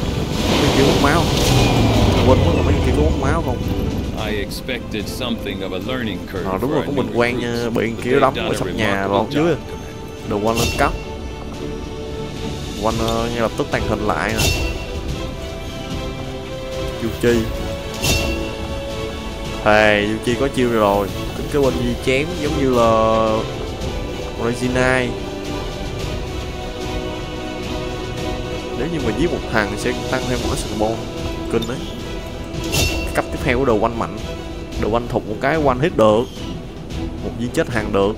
Bên kia mất máu quên mất là mấy kia có mất máu không? Ờ đúng rồi có mình quan nha bị kia đóng ở sập nhà lọt dưới đồ quanh lên cấp. Quanh uh, ngay lập tức tàn hình lại nè. Chu chi thề chu chi có chiêu rồi. Tính cái bên di chém giống như là Regina nếu như mà giết một thằng sẽ tăng thêm một cái sừng bon kinh đấy. Cấp tiếp theo của đồ quanh mạnh. Đồ quanh thục một cái quanh hết được. Một viên chết hàng được.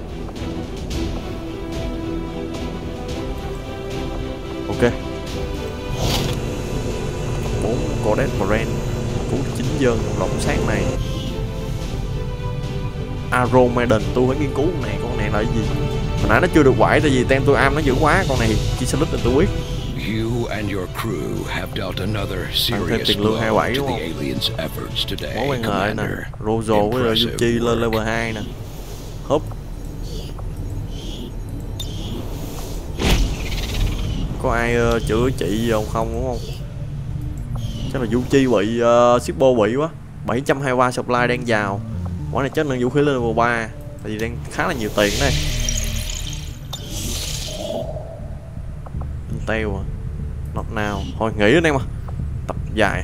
Ok. Bốn codet brand cứu chính dân lộng sát này. Aromaden tôi phải nghiên cứu con này. Con này là cái gì? Hồi nãy nó chưa được quải tại vì tem tôi am nó dữ quá con này chỉ sẽ lít là tôi biết You and your crew have dealt another serious blow to the aliens' efforts today, Mối quan hệ nè, Rozo với Yuchi lên level 2 nè. Húp. Có ai uh, chữa trị gì không không đúng không? Chắc là Yuchi bị uh, Shippo bị quá. 723 supply đang vào. Quả này chết nâng vũ khí lên level 3 Tại vì đang khá là nhiều tiền đây Teo à. Not now Thôi nghỉ anh em à Tập dài.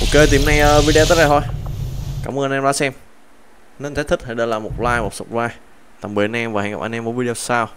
Ok thì hôm nay uh, ờ, video tới đây thôi. Cảm ơn anh em đã xem. Nếu thấy thích hãy để lại một like một subscribe. Tạm biệt anh em và hẹn gặp anh em ở video sau.